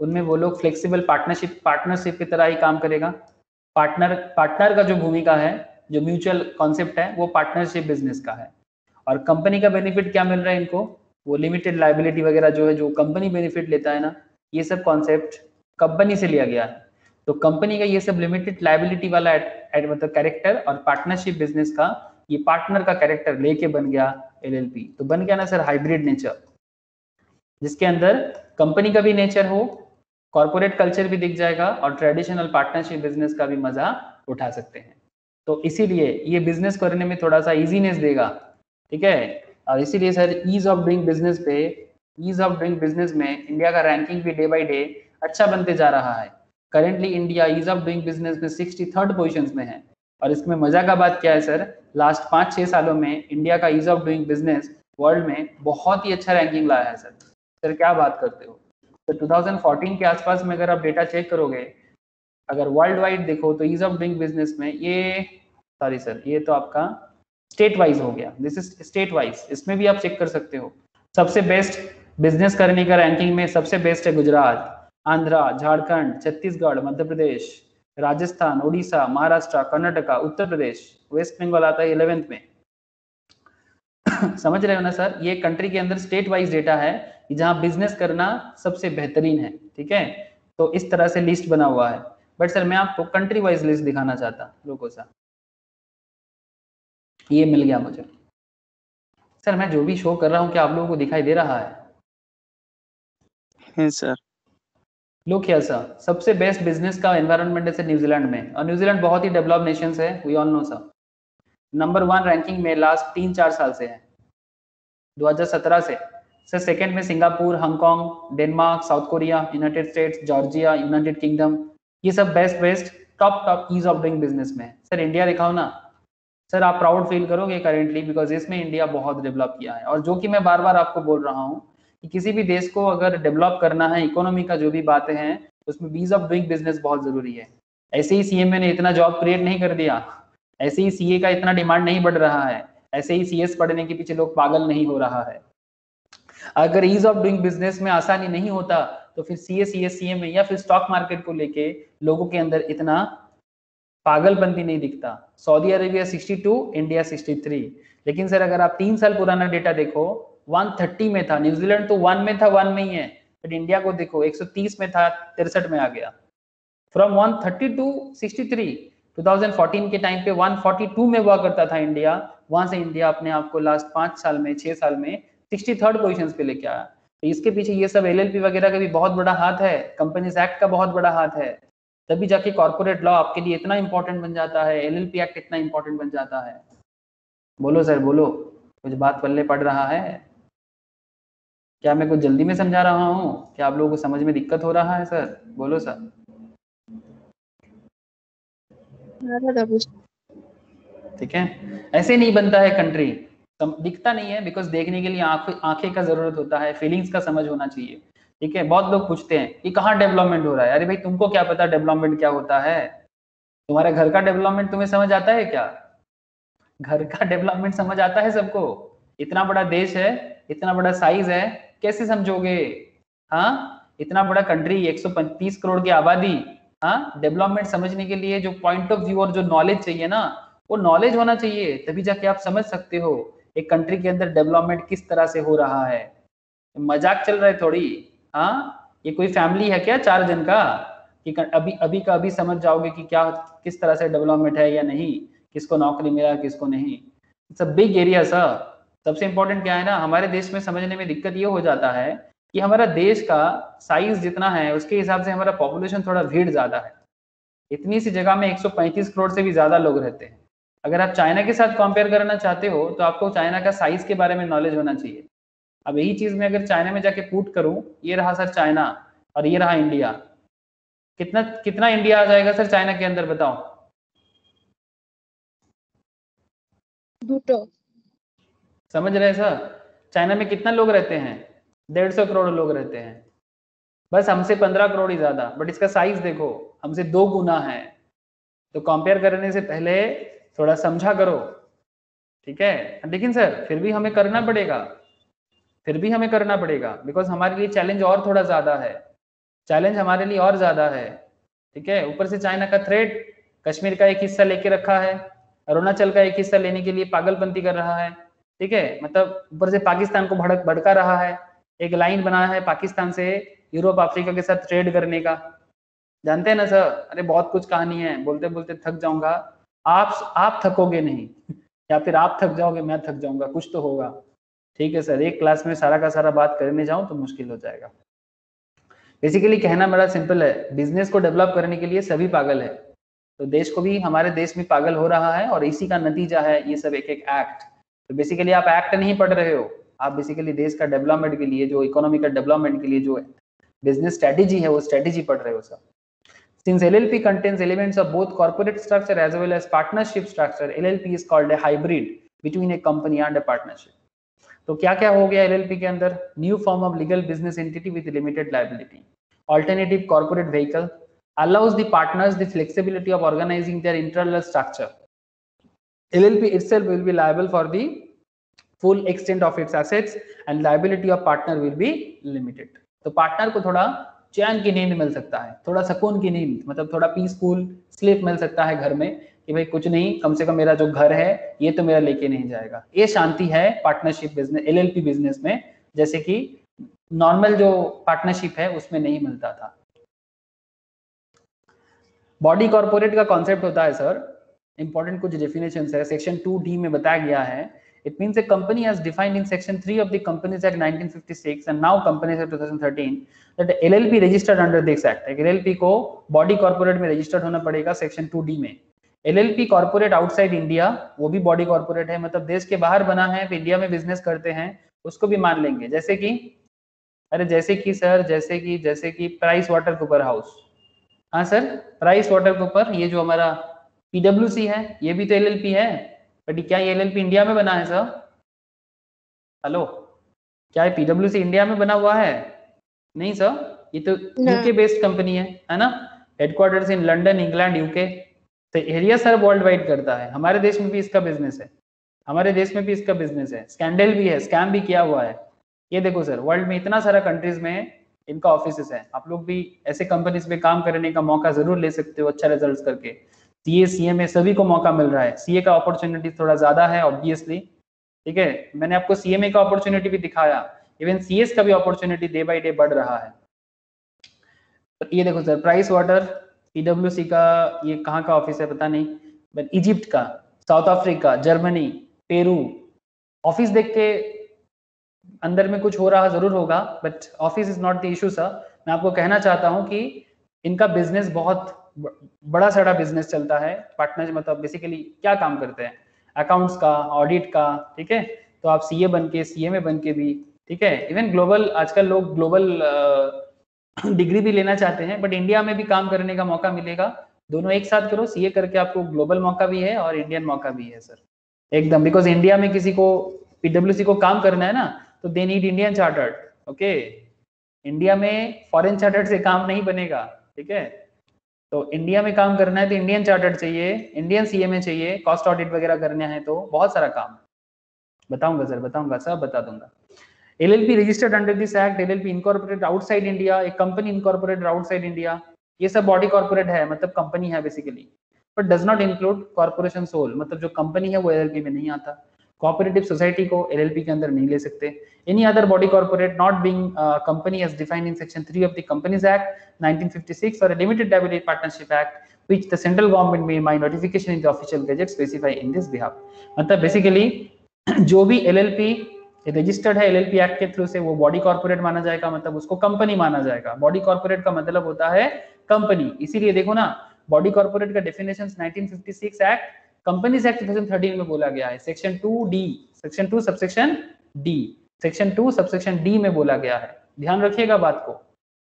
उनमें वो लोग फ्लेक्सिबल पार्टनरशिप पार्टनरशिप की तरह ही काम करेगा। पार्टनर पार्टनर का जो भूमिका है, जो म्यूचुअल कॉन्सेप्ट है, वो पार्टनरशिप बिज़नेस का है। और कंपनी का बेनिफिट क्या मिल रहा है इनको? वो लिमिटेड लाइबिलिटी वगैरह जो है, जो कंपनी बेनिफिट लेता है ना, ये सब कॉन्सेप्ट कंपनी से लिया गया है। तो कंपनी का ये सब लिमिटेड लाइबिलिटी वाला मतलब कैरेक्टर और पार्टनरशिप बिज़नेस का ये पार्टनर का कैरेक्टर लेके बन गया एलएलपी तो बन गया ना सर हाइब्रिड नेचर जिसके अंदर कंपनी का भी नेचर हो कॉर्पोरेट कल्चर भी दिख जाएगा और ट्रेडिशनल पार्टनरशिप बिज़नेस का भी मज़ा उठा सकते हैं। तो इसीलिए ये बिज़नेस करने में थोड़ा सा इजीनेस देगा, ठीक है? और इसीलिए sir ease of doing business पे ईज ऑफ़ डूइंग बिज़नेस में इंडिया का रैंकिंग भी डे बाई डे अच्छा बनते जा रहा है। Currently India ease of doing business में सिक्सटी थर्ड में है। और इसमें मज़ा का बात क्या है, सर? लास्ट पाँच छः सालों में इंडिया का ease of doing business world में बहुत ही अच्छा रैंकिंग लाया है, सर। सर, क्या बात करते हो? तो 2014 के आसपास में अगर आप डेटा चेक करोगे, अगर वर्ल्ड वाइड देखो तो ईज ऑफ़ डूइंग बिज़नेस में ये सॉरी सर, ये तो आपका स्टेट वाइज हो गया। दिस इज़ स्टेट वाइज इसमें भी आप चेक कर सकते हो। सबसे बेस्ट बिज़नेस करने का रैंकिंग में सबसे बेस्ट है गुजरात, आंध्रा, झारखंड, छत्तीसगढ़, मध्य प्रदेश। राजस्थान उड़ीसा महाराष्ट्र, कर्नाटका, उत्तर प्रदेश, वेस्ट बंगाल आता है इलेवेंथ में। समझ रहे हो ना सर? ये कंट्री के अंदर स्टेट वाइज डेटा है जहाँ बिज़नेस करना सबसे बेहतरीन है, ठीक है? तो इस तरह से लिस्ट बना हुआ है। बट सर मैं आपको कंट्री वाइज लिस्ट दिखाना चाहता रुको सर। ये मिल गया मुझे। सर, मैं जो भी शो कर रहा हूँ, क्या आप लोगों को दिखाई दे रहा है सर। लुक हियर सर सबसे बेस्ट बिज़नेस का एनवायरनमेंट है न्यूजीलैंड में। और न्यूजीलैंड बहुत ही डेवलप नेशन है we all know sir number one ranking में लास्ट तीन चार साल से है। 2017 से। सर सेकंड में Singapore, Hong Kong, Denmark, South Korea United States Georgia United Kingdom ये सब best best top top ease of doing business में। सर इंडिया दिखाओ ना। सर आप प्राउड फील करोगे करेंटली बिकॉज़ इसमें इंडिया बहुत डेवलप किया है। और जो कि मैं बार बार आपको बोल रहा हूँ कि किसी भी देश को अगर डेवलप करना है इकोनॉमी का जो भी बातें हैं, उसमें वीज ऑफ़ डूइंग बिज़नेस बहुत ज़रूरी है। ऐसे ही सीएमए ने इतना जॉब क्रिएट नहीं कर दिया। ऐसे ही सीए का इतना डिमांड नहीं बढ़ रहा है। ऐसे ही सीएस पढ़ने के पीछे लोग पागल नहीं हो रहा है। अगर ईज ऑफ़ डूइंग बिज़नेस में आसानी नहीं होता तो फिर CA S C S C M या फिर स्टॉक मार्केट को लेके लोगों के अंदर इतना पागलपंती नहीं दिखता। सऊदी अरेबिया 62 इंडिया 63 लेकिन सर अगर आप तीन साल पुराना डेटा देखो 130 में था। न्यूजीलैंड तो वन में था वन में ही है। बट इंडिया को देखो 130 में था, तिरसठ में आ गया। फ्रॉम 130 टू 63 2014 के टाइम पे 142 में हुआ करता था इंडिया वहाँ से इंडिया अपने आप को लास्ट पाँच साल में, छह साल में सिक्सटी थर्ड पोजिशन पे लेके आया। तो इसके पीछे ये सब एलएलपी वगैरह का भी बहुत बड़ा हाथ है। कंपनीज़ एक्ट का बहुत बड़ा हाथ है। तभी जाके कॉर्पोरेट लॉ आपके लिए इतना इंपॉर्टेंट बन जाता है। एलएलपी एक्ट इतना इंपॉर्टेंट बन जाता है। बोलो सर बोलो। कुछ बात पल्ले पड़ रहा है। क्या मैं कुछ जल्दी में समझा रहा हूँ? क्या आप लोगों को समझ में दिक्कत हो रहा है सर? बोलो सर। ठीक है? ऐसे नहीं बनता है कंट्री दिखता नहीं है बिकॉज़ देखने के लिए आँख आँखें का ज़रूरत होता है फीलिंग्स का समझ होना चाहिए। ठीक है? बहुत लोग पूछते हैं कि कहाँ डेवलपमेंट हो रहा है? अरे भाई तुमको क्या पता डेवलपमेंट क्या होता है? तुम्हारे घर का डेवलपमेंट तुम्हें समझ आता है क्या? घर का डेवलपमेंट समझ आता है सबको? इतना बड़ा देश है इतना बड़ा साइज़ है कैसे समझोगे? हाँ? इतना बड़ा कंट्री 135 करोड़ की आबादी हाँ? डेवलपमेंट समझने के लिए जो पॉइंट ऑफ़ व्यू और जो नॉलेज चाहिए ना, वो नॉलेज होना चाहिए, तभी जाके आप समझ सकते हो, एक कंट्री के अंदर डेवलपमेंट किस तरह से हो रहा है। मज़ाक चल रहा है थोड़ी हाँ? ये कोई फैमिली है क्या चार जन का? कि अभी अभी का अभी समझ जाओगे कि क्या, किस तरह से डेवलपमेंट है या नहीं, किसको नौकरी मिला, किसको नहीं। It's a big area sir सबसे इंपॉर्टेंट क्या है ना, हमारे देश में समझने में दिक्कत ये हो जाता है कि हमारा देश का साइज़ जितना है, उसके हिसाब से हमारा पॉपुलेशन थोड़ा भीड़ ज़्यादा है। इतनी सी जगह में 135 करोड़ से भी ज़्यादा लोग रहते हैं। अगर आप चाइना के साथ कंपेयर करना चाहते हो तो आपको चाइना का साइज़ के बारे में नॉलेज होना चाहिए। अब यही चीज़ में अगर चाइना में जाके पुट करूँ, ये रहा सर चाइना और ये रहा इंडिया कितना कितना इंडिया आ जाएगा सर चाइना के अंदर, बताओ? समझ रहे सर? चाइना में कितना लोग रहते हैं? डेढ़ सौ करोड़ लोग रहते हैं। बस हमसे पंद्रह करोड़ ही ज़्यादा बट इसका साइज़ देखो, हमसे दो गुना है। तो कंपेयर करने से पहले थोड़ा समझा करो। ठीक है? लेकिन सर, फिर भी हमें करना पड़ेगा। फिर भी हमें करना पड़ेगा बिकॉज़ हमारे लिए चैलेंज और थोड़ा ज़्यादा है। चैलेंज हमारे लिए और ज़्यादा है। ठीक है? ऊपर से चाइना का थ्रेड कश्मीर का एक हिस्सा लेके रखा है। अरुणाचल का एक हिस्सा लेने के लिए पागलपंती कर रहा है। ठीक है? मतलब ऊपर से पाकिस्तान को भड़क, भड़का रहा है। एक लाइन बनाया है पाकिस्तान से यूरोप, अफ्रीका के साथ ट्रेड करने का। जानते हैं ना सर? अरे बहुत कुछ कहानी है। बोलते बोलते थक जाऊँगा। आप आप थकोगे नहीं। या फिर आप थक जाओगे, मैं थक जाऊँगा। कुछ तो होगा। ठीक है सर? एक क्लास में सारा का सारा बात करने जाऊँ तो मुश्किल हो जाएगा। बेसिकली कहना बड़ा सिंपल है। बिज़नेस को डेवलप करने के लिए सभी पागल है। तो देश को भी, हमारे देश में पागल हो रहा है और इसी का नतीजा है ये सब एक एक एक्ट तो बेसिकली आप एक्ट नहीं पढ़ रहे हो। आप बेसिकली देश का डेवलपमेंट के लिए, जो इकोनॉमी का डेवलपमेंट के लिए जो बिज़नेस स्ट्रेटेजी है, वो स्ट्रेटेजी पढ़ रहे हो sir since L L P contains elements of both corporate structure as well as partnership structure L L P is called a hybrid between a company and a partnership तो क्या क्या हो गया एल एल पी के अंदर? New form of legal business entity with limited liability alternative corporate vehicle allows the partners the flexibility of organising their internal structure llp itself will be liable for the full extent of its assets and liability of partner will be limited. तो पार्टनर को थोड़ा चैन की नींद मिल सकता है, थोड़ा सुकून की नींद मतलब थोड़ा पीसफुल स्लीप मिल सकता है घर में कि भाई कुछ नहीं, कम से कम मेरा जो घर है, ये तो मेरा लेके नहीं जाएगा। ये शांति है पार्टनरशिप बिज़नेस एलएलपी बिज़नेस में, जैसे कि नॉर्मल जो पार्टनरशिप है उसमें नहीं मिलता था। बॉडी कॉर्पोरेट का कॉन्सेप्ट होता है सर इंपॉर्टेंट कुछ डेफिनेशन है। सेक्शन टू डी में बताया गया है। It mean a company has defined in section three of the companies and now companies act 2013 that registered under this act LLP को बॉडी कॉर्पोरेट में रजिस्टर्ड होना पड़ेगा सेक्शन टू डी में। L L P corporate outside India वो भी बॉडी कॉर्पोरेट है। मतलब देश के बाहर बना है इंडिया में बिज़नेस करते हैं, उसको भी मान लेंगे। जैसे कि, अरे जैसे कि सर जैसे कि जैसे कि प्राइस वाटर कूपर हाउस हाँ सर प्राइस वाटर कूपर ये जो हमारा पीडब्ल्यू है ये भी तो एलएलपी है। बट क्या ये एलएलपी इंडिया में बना है सर हेलो क्या ये पीडब्ल्यू इंडिया में बना हुआ है? नहीं सर ये तो यूके बेस्ड कंपनी है है ना? Headquarters in London England UK तो एरिया सर वर्ल्ड वाइड करता है। हमारे देश में भी इसका बिज़नेस है। हमारे देश में भी इसका बिज़नेस है। स्कैंडल भी है स्कैम भी किया हुआ है। ये देखो सर वर्ल्ड में इतना सारा कंट्रीज़ में इनका ऑफ़िस है। आप लोग भी ऐसे कंपनीज़ में काम करने का मौका ज़रूर ले सकते हो अच्छा रिज़ल्ट करके। सीए में सभी को मौका मिल रहा है। सीए का अपॉर्चुनिटी थोड़ा ज़्यादा है ऑब्वियसली ठीक है? मैंने आपको सीएमए का अपॉर्चुनिटी भी दिखाया। इवन सीएस का भी अपॉर्चुनिटी डे बाई डे बढ़ रहा है। तो ये देखो सर प्राइस वाटर पीडब्ल्यू का ये कहाँ का ऑफ़िस है पता नहीं बट इजिप्ट का South Africa Germany Peru office देख के अंदर में कुछ हो रहा ज़रूर होगा but office is not the issue sir मैं आपको कहना चाहता हूँ कि इनका बिज़नेस बहुत बड़ा सारा बिज़नेस चलता है। पार्टनर मतलब बेसिकली क्या काम करते हैं? अकाउंट्स का ऑडिट का, ठीक है? तो आप सीए बन के सी बन के भी, ठीक है? इवन ग्लोबल आजकल लोग ग्लोबल डिग्री भी लेना चाहते हैं बट इंडिया में भी काम करने का मौका मिलेगा। दोनों एक साथ करो। सीए करके आपको ग्लोबल मौका भी है और इंडियन मौका भी है सर एकदम बिकॉज़ इंडिया में किसी को पीडब्ल्यू को काम करना है ना तो they need Indian chartered okay India में फॉरेन चार्टर्ड से काम नहीं बनेगा, ठीक है? तो इंडिया में काम करना है तो इंडियन चार्टर्ड चाहिए इंडियन सीएमए चाहिए कॉस्ट ऑडिट वगैरह करना है तो बहुत सारा काम बताऊँगा सर बताऊँगा, सब बता दूँगा। L L P registered LLP registered under this act LLP incorporated outside India a company incorporated outside India ये सब बॉडी कॉर्पोरेट है मतलब कंपनी है basically but does not include corporation sole मतलब जो कंपनी है वो एलएलपी में नहीं आता। कोऑपरेटिव सोसाइटी को एलएलपी के अंदर नहीं ले सकते। Any other body corporate not being company as defined in section 3 of the companies act 1956 or a limited liability partnership act, which the central government may by notification in the official gazette specify in this behalf. मतलब बेसिकली जो भी एलएलपी रजिस्टर्ड है एलएलपी एक्ट के थ्रू से वो बॉडी कॉर्पोरेट माना जाएगा मतलब उसको कंपनी माना जाएगा। बॉडी कॉर्पोरेट का मतलब होता है कंपनी इसीलिए देखो ना बॉडी कॉर्पोरेट का डेफिनेशन 1956 एक्ट कंपनीज़ एक्ट 2013 में बोला गया है। Section 2 D, section 2 subsection D, section 2 subsection D में बोला गया है। ध्यान रखिएगा बात को,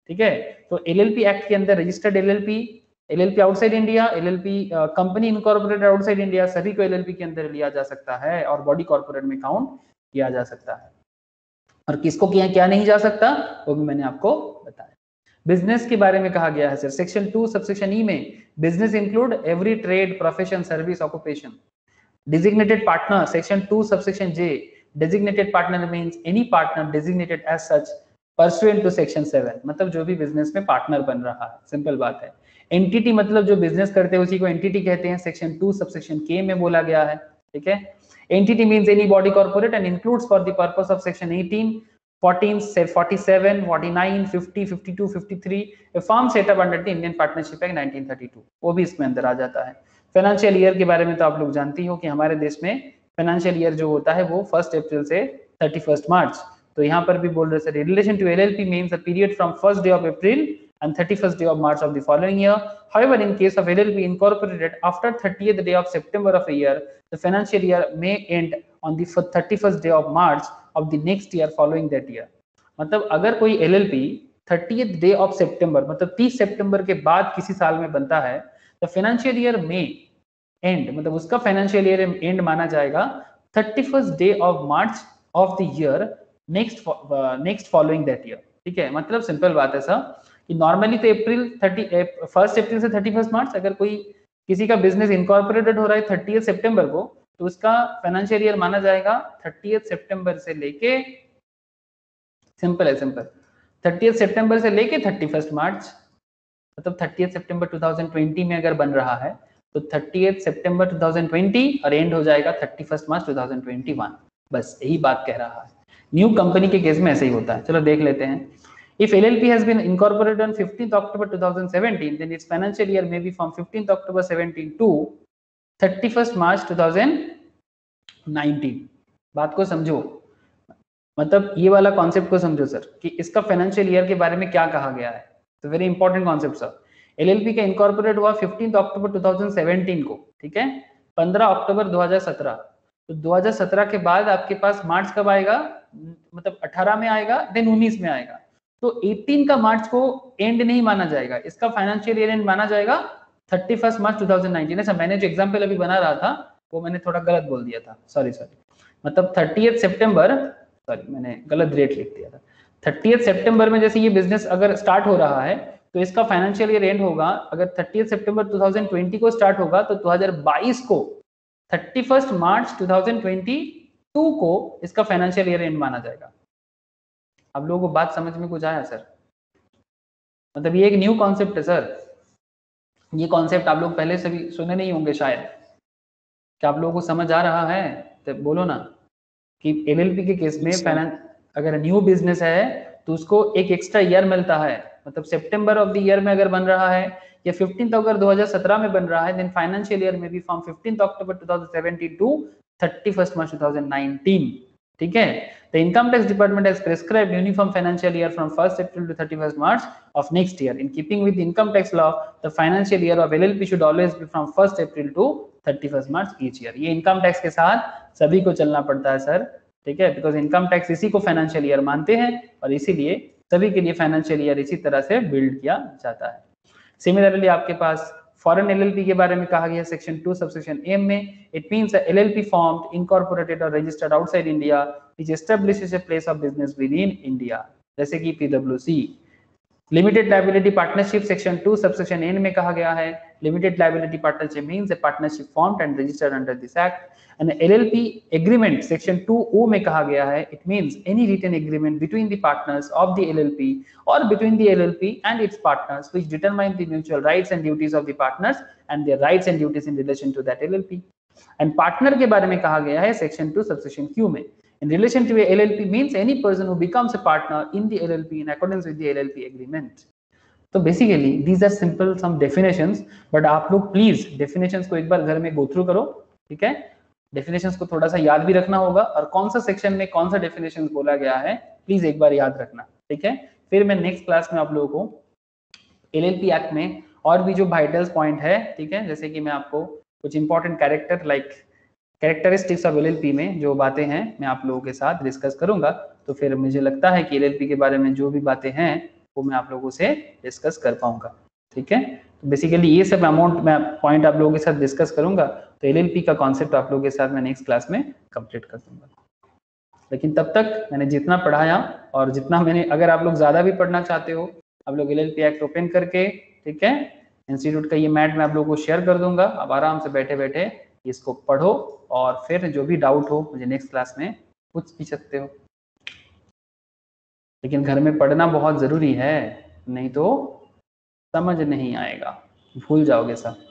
ठीक है? तो एलएलपी एक्ट के अंदर registered LLP LLP outside India LLP company incorporated outside India सभी को एलएलपी के अंदर लिया जा सकता है और बॉडी कॉर्पोरेट में काउंट किया जा सकता है। और किसको किया, क्या नहीं जा सकता, वो भी मैंने आपको बिज़नेस के बारे में कहा गया है sir section two subsection E में business include every trade profession service occupation designated partner section two subsection J designated partner means any partner designated as such pursuant to section 7 मतलब जो भी बिज़नेस में पार्टनर बन रहा है. सिंपल बात है. एंटिटी मतलब जो बिज़नेस करते हैं उसी को एंटिटी कहते हैं. सेक्शन टू सबसेक्शन के में बोला गया है. ठीक है? Entity means any body corporate and includes for the purpose of section 18, 14, 47, 49, 50, 52, 53 a firm set up under the Indian Partnership Act 1932 वो भी इसमें अंदर आ जाता है फाइनेंशियल ईयर के बारे में तो आप लोग जानती हो कि हमारे देश में फाइनेंशियल ईयर जो होता है वो फ़र्स्ट अप्रैल से थर्टी फ़र्स्ट मार्च तो यहाँ पर भी बोल रहे sir relation to L L P means period from first day of April and 31st day of March of the following year. However, in case of LLP incorporated after 30th day of September of a year, the financial year may end on the 31st day of March of the next year following that year. मतलब अगर कोई LLP 30th day of September मतलब 30 सितंबर के बाद किसी साल में बनता है तो फाइनेंशियल ईयर में एंड मतलब उसका फाइनेंशियल ईयर एंड माना जाएगा 31st day of March of the year next next following that year ठीक है मतलब सिंपल बात है सर कि नॉर्मली तो अप्रैल थर्टी फ़र्स्ट अप्रैल से थर्टी फ़र्स्ट मार्च अगर कोई किसी का बिज़नेस इनकॉर्पोरेटेड हो रहा है थर्टी सितंबर को तो उसका फाइनेंशियल ईयर माना जाएगा थर्टी सितंबर से लेके सिंपल है सिंपल थर्टी सितंबर से लेके थर्टी फ़र्स्ट मार्च मतलब थर्टी सितंबर 2020 में अगर बन रहा है तो थर्टी सितंबर 2020 और एंड हो जाएगा थर्टी फ़र्स्ट मार्च 2021 बस यही बात कह रहा है। न्यू कंपनी के केस में ऐसे ही होता है। चलो देख लेते हैं। If LLP has been incorporated on 15th October 2017, then its financial year may be from 15th October 17 to 31st March 2019. बात को समझो। मतलब ये वाला कॉन्सेप्ट को समझो सर कि इसका फाइनेंशियल ईयर के बारे में क्या कहा गया है। तो very important concept sir LLP का इनकॉर्पोरेट हुआ 15 अक्टूबर 2017 को, ठीक है? 15 अक्टूबर 2017 तो 2017 के बाद आपके पास मार्च कब आएगा? मतलब 18 में आएगा देन 19 में आएगा। तो 18 का मार्च को एंड नहीं माना जाएगा। इसका फाइनेंशियल ईयर एंड माना जाएगा 31 मार्च 2019 ऐसा मैंने जो एग्ज़ाम्पल अभी बना रहा था, वो मैंने थोड़ा गलत बोल दिया था। सॉरी सॉरी मतलब थर्टी सितंबर सॉरी मैंने गलत डेट लिख दिया था। थर्टी सितंबर में जैसे ये बिज़नेस अगर स्टार्ट हो रहा है तो इसका फाइनेंशियल ईयर एंड होगा। अगर थर्टी सितंबर 2020 को स्टार्ट होगा तो 2022 को 31 मार्च 2022 को इसका फाइनेंशियल ईयर एंड माना जाएगा। अब लोगों को बात समझ में कुछ आया सर मतलब ये एक न्यू कॉन्सेप्ट है सर ये कॉन्सेप्ट आप लोग पहले से भी सुने नहीं होंगे शायद। क्या आप लोगों को समझ आ रहा है? तो बोलो ना। कि एलएलपी के केस में फाइनेंस अगर न्यू बिज़नेस है तो उसको एक एक्स्ट्रा ईयर मिलता है। मतलब सितंबर ऑफ़ द ईयर में अगर बन रहा है या फिफ्टींथ अगर 2017 में बन रहा है देन फाइनेंशियल ईयर में भी from fifteenth October 2017 to 31st March 2019 ठीक है the income tax department has prescribed uniform financial year from 1st april to 31st march of next year in keeping with income tax law the financial year of llp should always be from 1st april to 31st march each year ये income tax के साथ सभी को चलना पड़ता है सर ठीक है बिकॉज़ इनकम टैक्स इसी को फाइनेंशियल ईयर मानते हैं और इसीलिए सभी के लिए फाइनेंशियल ईयर इसी तरह से बिल्ड किया जाता है सिमिलरली आपके पास फॉरेन एलएलपी के बारे में कहा गया सेक्शन टू सबसेक्शन एम में it means P formed incorporated और registered outside India which establish a place of business within India जैसे कि PW limited liability partnership section two subsection N में कहा गया है। Limited liability partnership means a partnership formed and registered under this act and LLP agreement section 2O में कहा गया है it means any written agreement between the partners of the LLP और between the LLP and its partners which determine the mutual and duties of the and their rights and duties in relation to that LLP and partner के बारे में कहा गया है सेक्शन 2 सबसेक्शन Q में. In relation to a LLP means any person who becomes a partner in the LLP in accordance with the LLP agreement. तो basically these are simple some definitions but आप लोग प्लीज़ डेफिनेशंस को एक बार घर में गो थ्रू करो, ठीक है? डेफिनेशंस को थोड़ा सा याद भी रखना होगा और कौन सा सेक्शन में कौन सा डेफिनेशन बोला गया है प्लीज़ एक बार याद रखना, ठीक है? फिर मैं नेक्स्ट क्लास में आप लोगों को एलएलपी एक्ट में और भी जो वाइटल्स पॉइंट है, ठीक है? जैसे कि मैं आपको कुछ important character like characteristics of LLP में जो बातें हैं, मैं आप लोगों के साथ डिस्कस करूँगा। तो फिर मुझे लगता है कि एलएलपी के बारे में जो भी बातें हैं, वो मैं आप लोगों से डिस्कस कर पाऊँगा, ठीक है? तो बेसिकली ये सब अमाउंट मैं पॉइंट आप लोगों के साथ डिस्कस करूँगा। तो एलएलपी का कॉन्सेप्ट आप लोगों के साथ मैं नेक्स्ट क्लास में कंप्लीट कर दूँगा। लेकिन तब तक मैंने जितना पढ़ाया और जितना मैंने, अगर आप लोग ज़्यादा भी पढ़ना चाहते हो, आप लोग एल एक्ट ओपन करके, ठीक है इंस्टीट्यूट का ये मैट मैं आप लोगों को शेयर कर दूँगा। आप आराम से बैठे बैठे इसको पढ़ो और फिर जो भी डाउट हो, मुझे नेक्स्ट क्लास में पूछ भी सकते हो। लेकिन घर में पढ़ना बहुत ज़रूरी है, नहीं तो समझ नहीं आएगा। भूल जाओगे सब।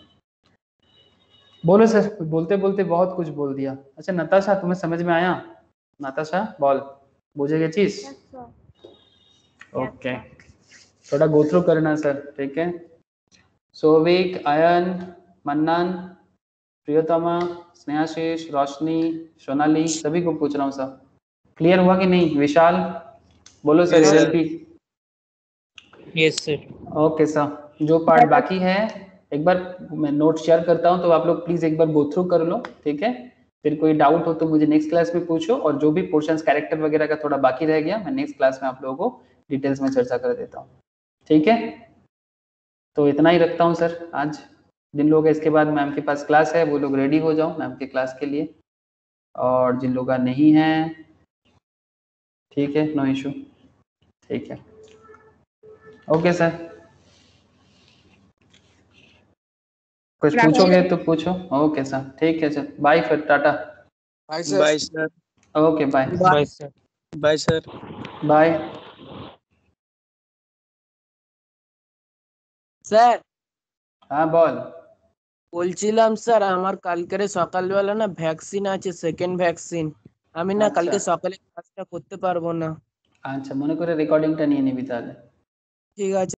बोलो सर बोलते बोलते बहुत कुछ बोल दिया। अच्छा नताशा तुम्हें समझ में आया? नताशा बोल। बुझेगा चीज़? ओके थोड़ा गो थ्रू करना सर ठीक है? सोविक आयन मन्नन प्रियतमा स्नेहाशीष रोशनी सोनाली सभी को पूछ रहा हूँ सर क्लियर हुआ कि नहीं? विशाल बोलो sir. LLP yes sir okay sir जो पार्ट बाकी है एक बार मैं नोट शेयर करता हूँ तो आप लोग प्लीज़ एक बार गो थ्रू कर लो, ठीक है? फिर कोई डाउट हो तो मुझे नेक्स्ट क्लास में पूछो, और जो भी पोर्शंस कैरेक्टर वगैरह का थोड़ा बाकी रह गया, मैं नेक्स्ट क्लास में आप लोगों को डिटेल्स में चर्चा कर देता हूँ, ठीक है? तो इतना ही रखता हूँ सर, आज जिन लोग इसके बाद मैम के पास क्लास है, वो लोग रेडी हो जाओ मैम के क्लास के लिए, और जिन लोग का नहीं है, ठीक है? नो इशू ठीक है। ओके सर कुछ राखी। पूछोगे तो पूछो ओके सर ठीक है सर बाय फिर टाटा भाई sir bye sir okay bye bye sir bye sir bye sir हाँ बोल বলছিলাম স্যার আমার কালকের সকালবেলা না ভ্যাকসিন আছে সেকেন্ড ভ্যাকসিন আমি না আচ্ছা। কালকে সকালে কাজটা করতে পারবো না আচ্ছা মনে করে রেকর্ডিংটা নিয়ে নিবি তাহলে ঠিক আছে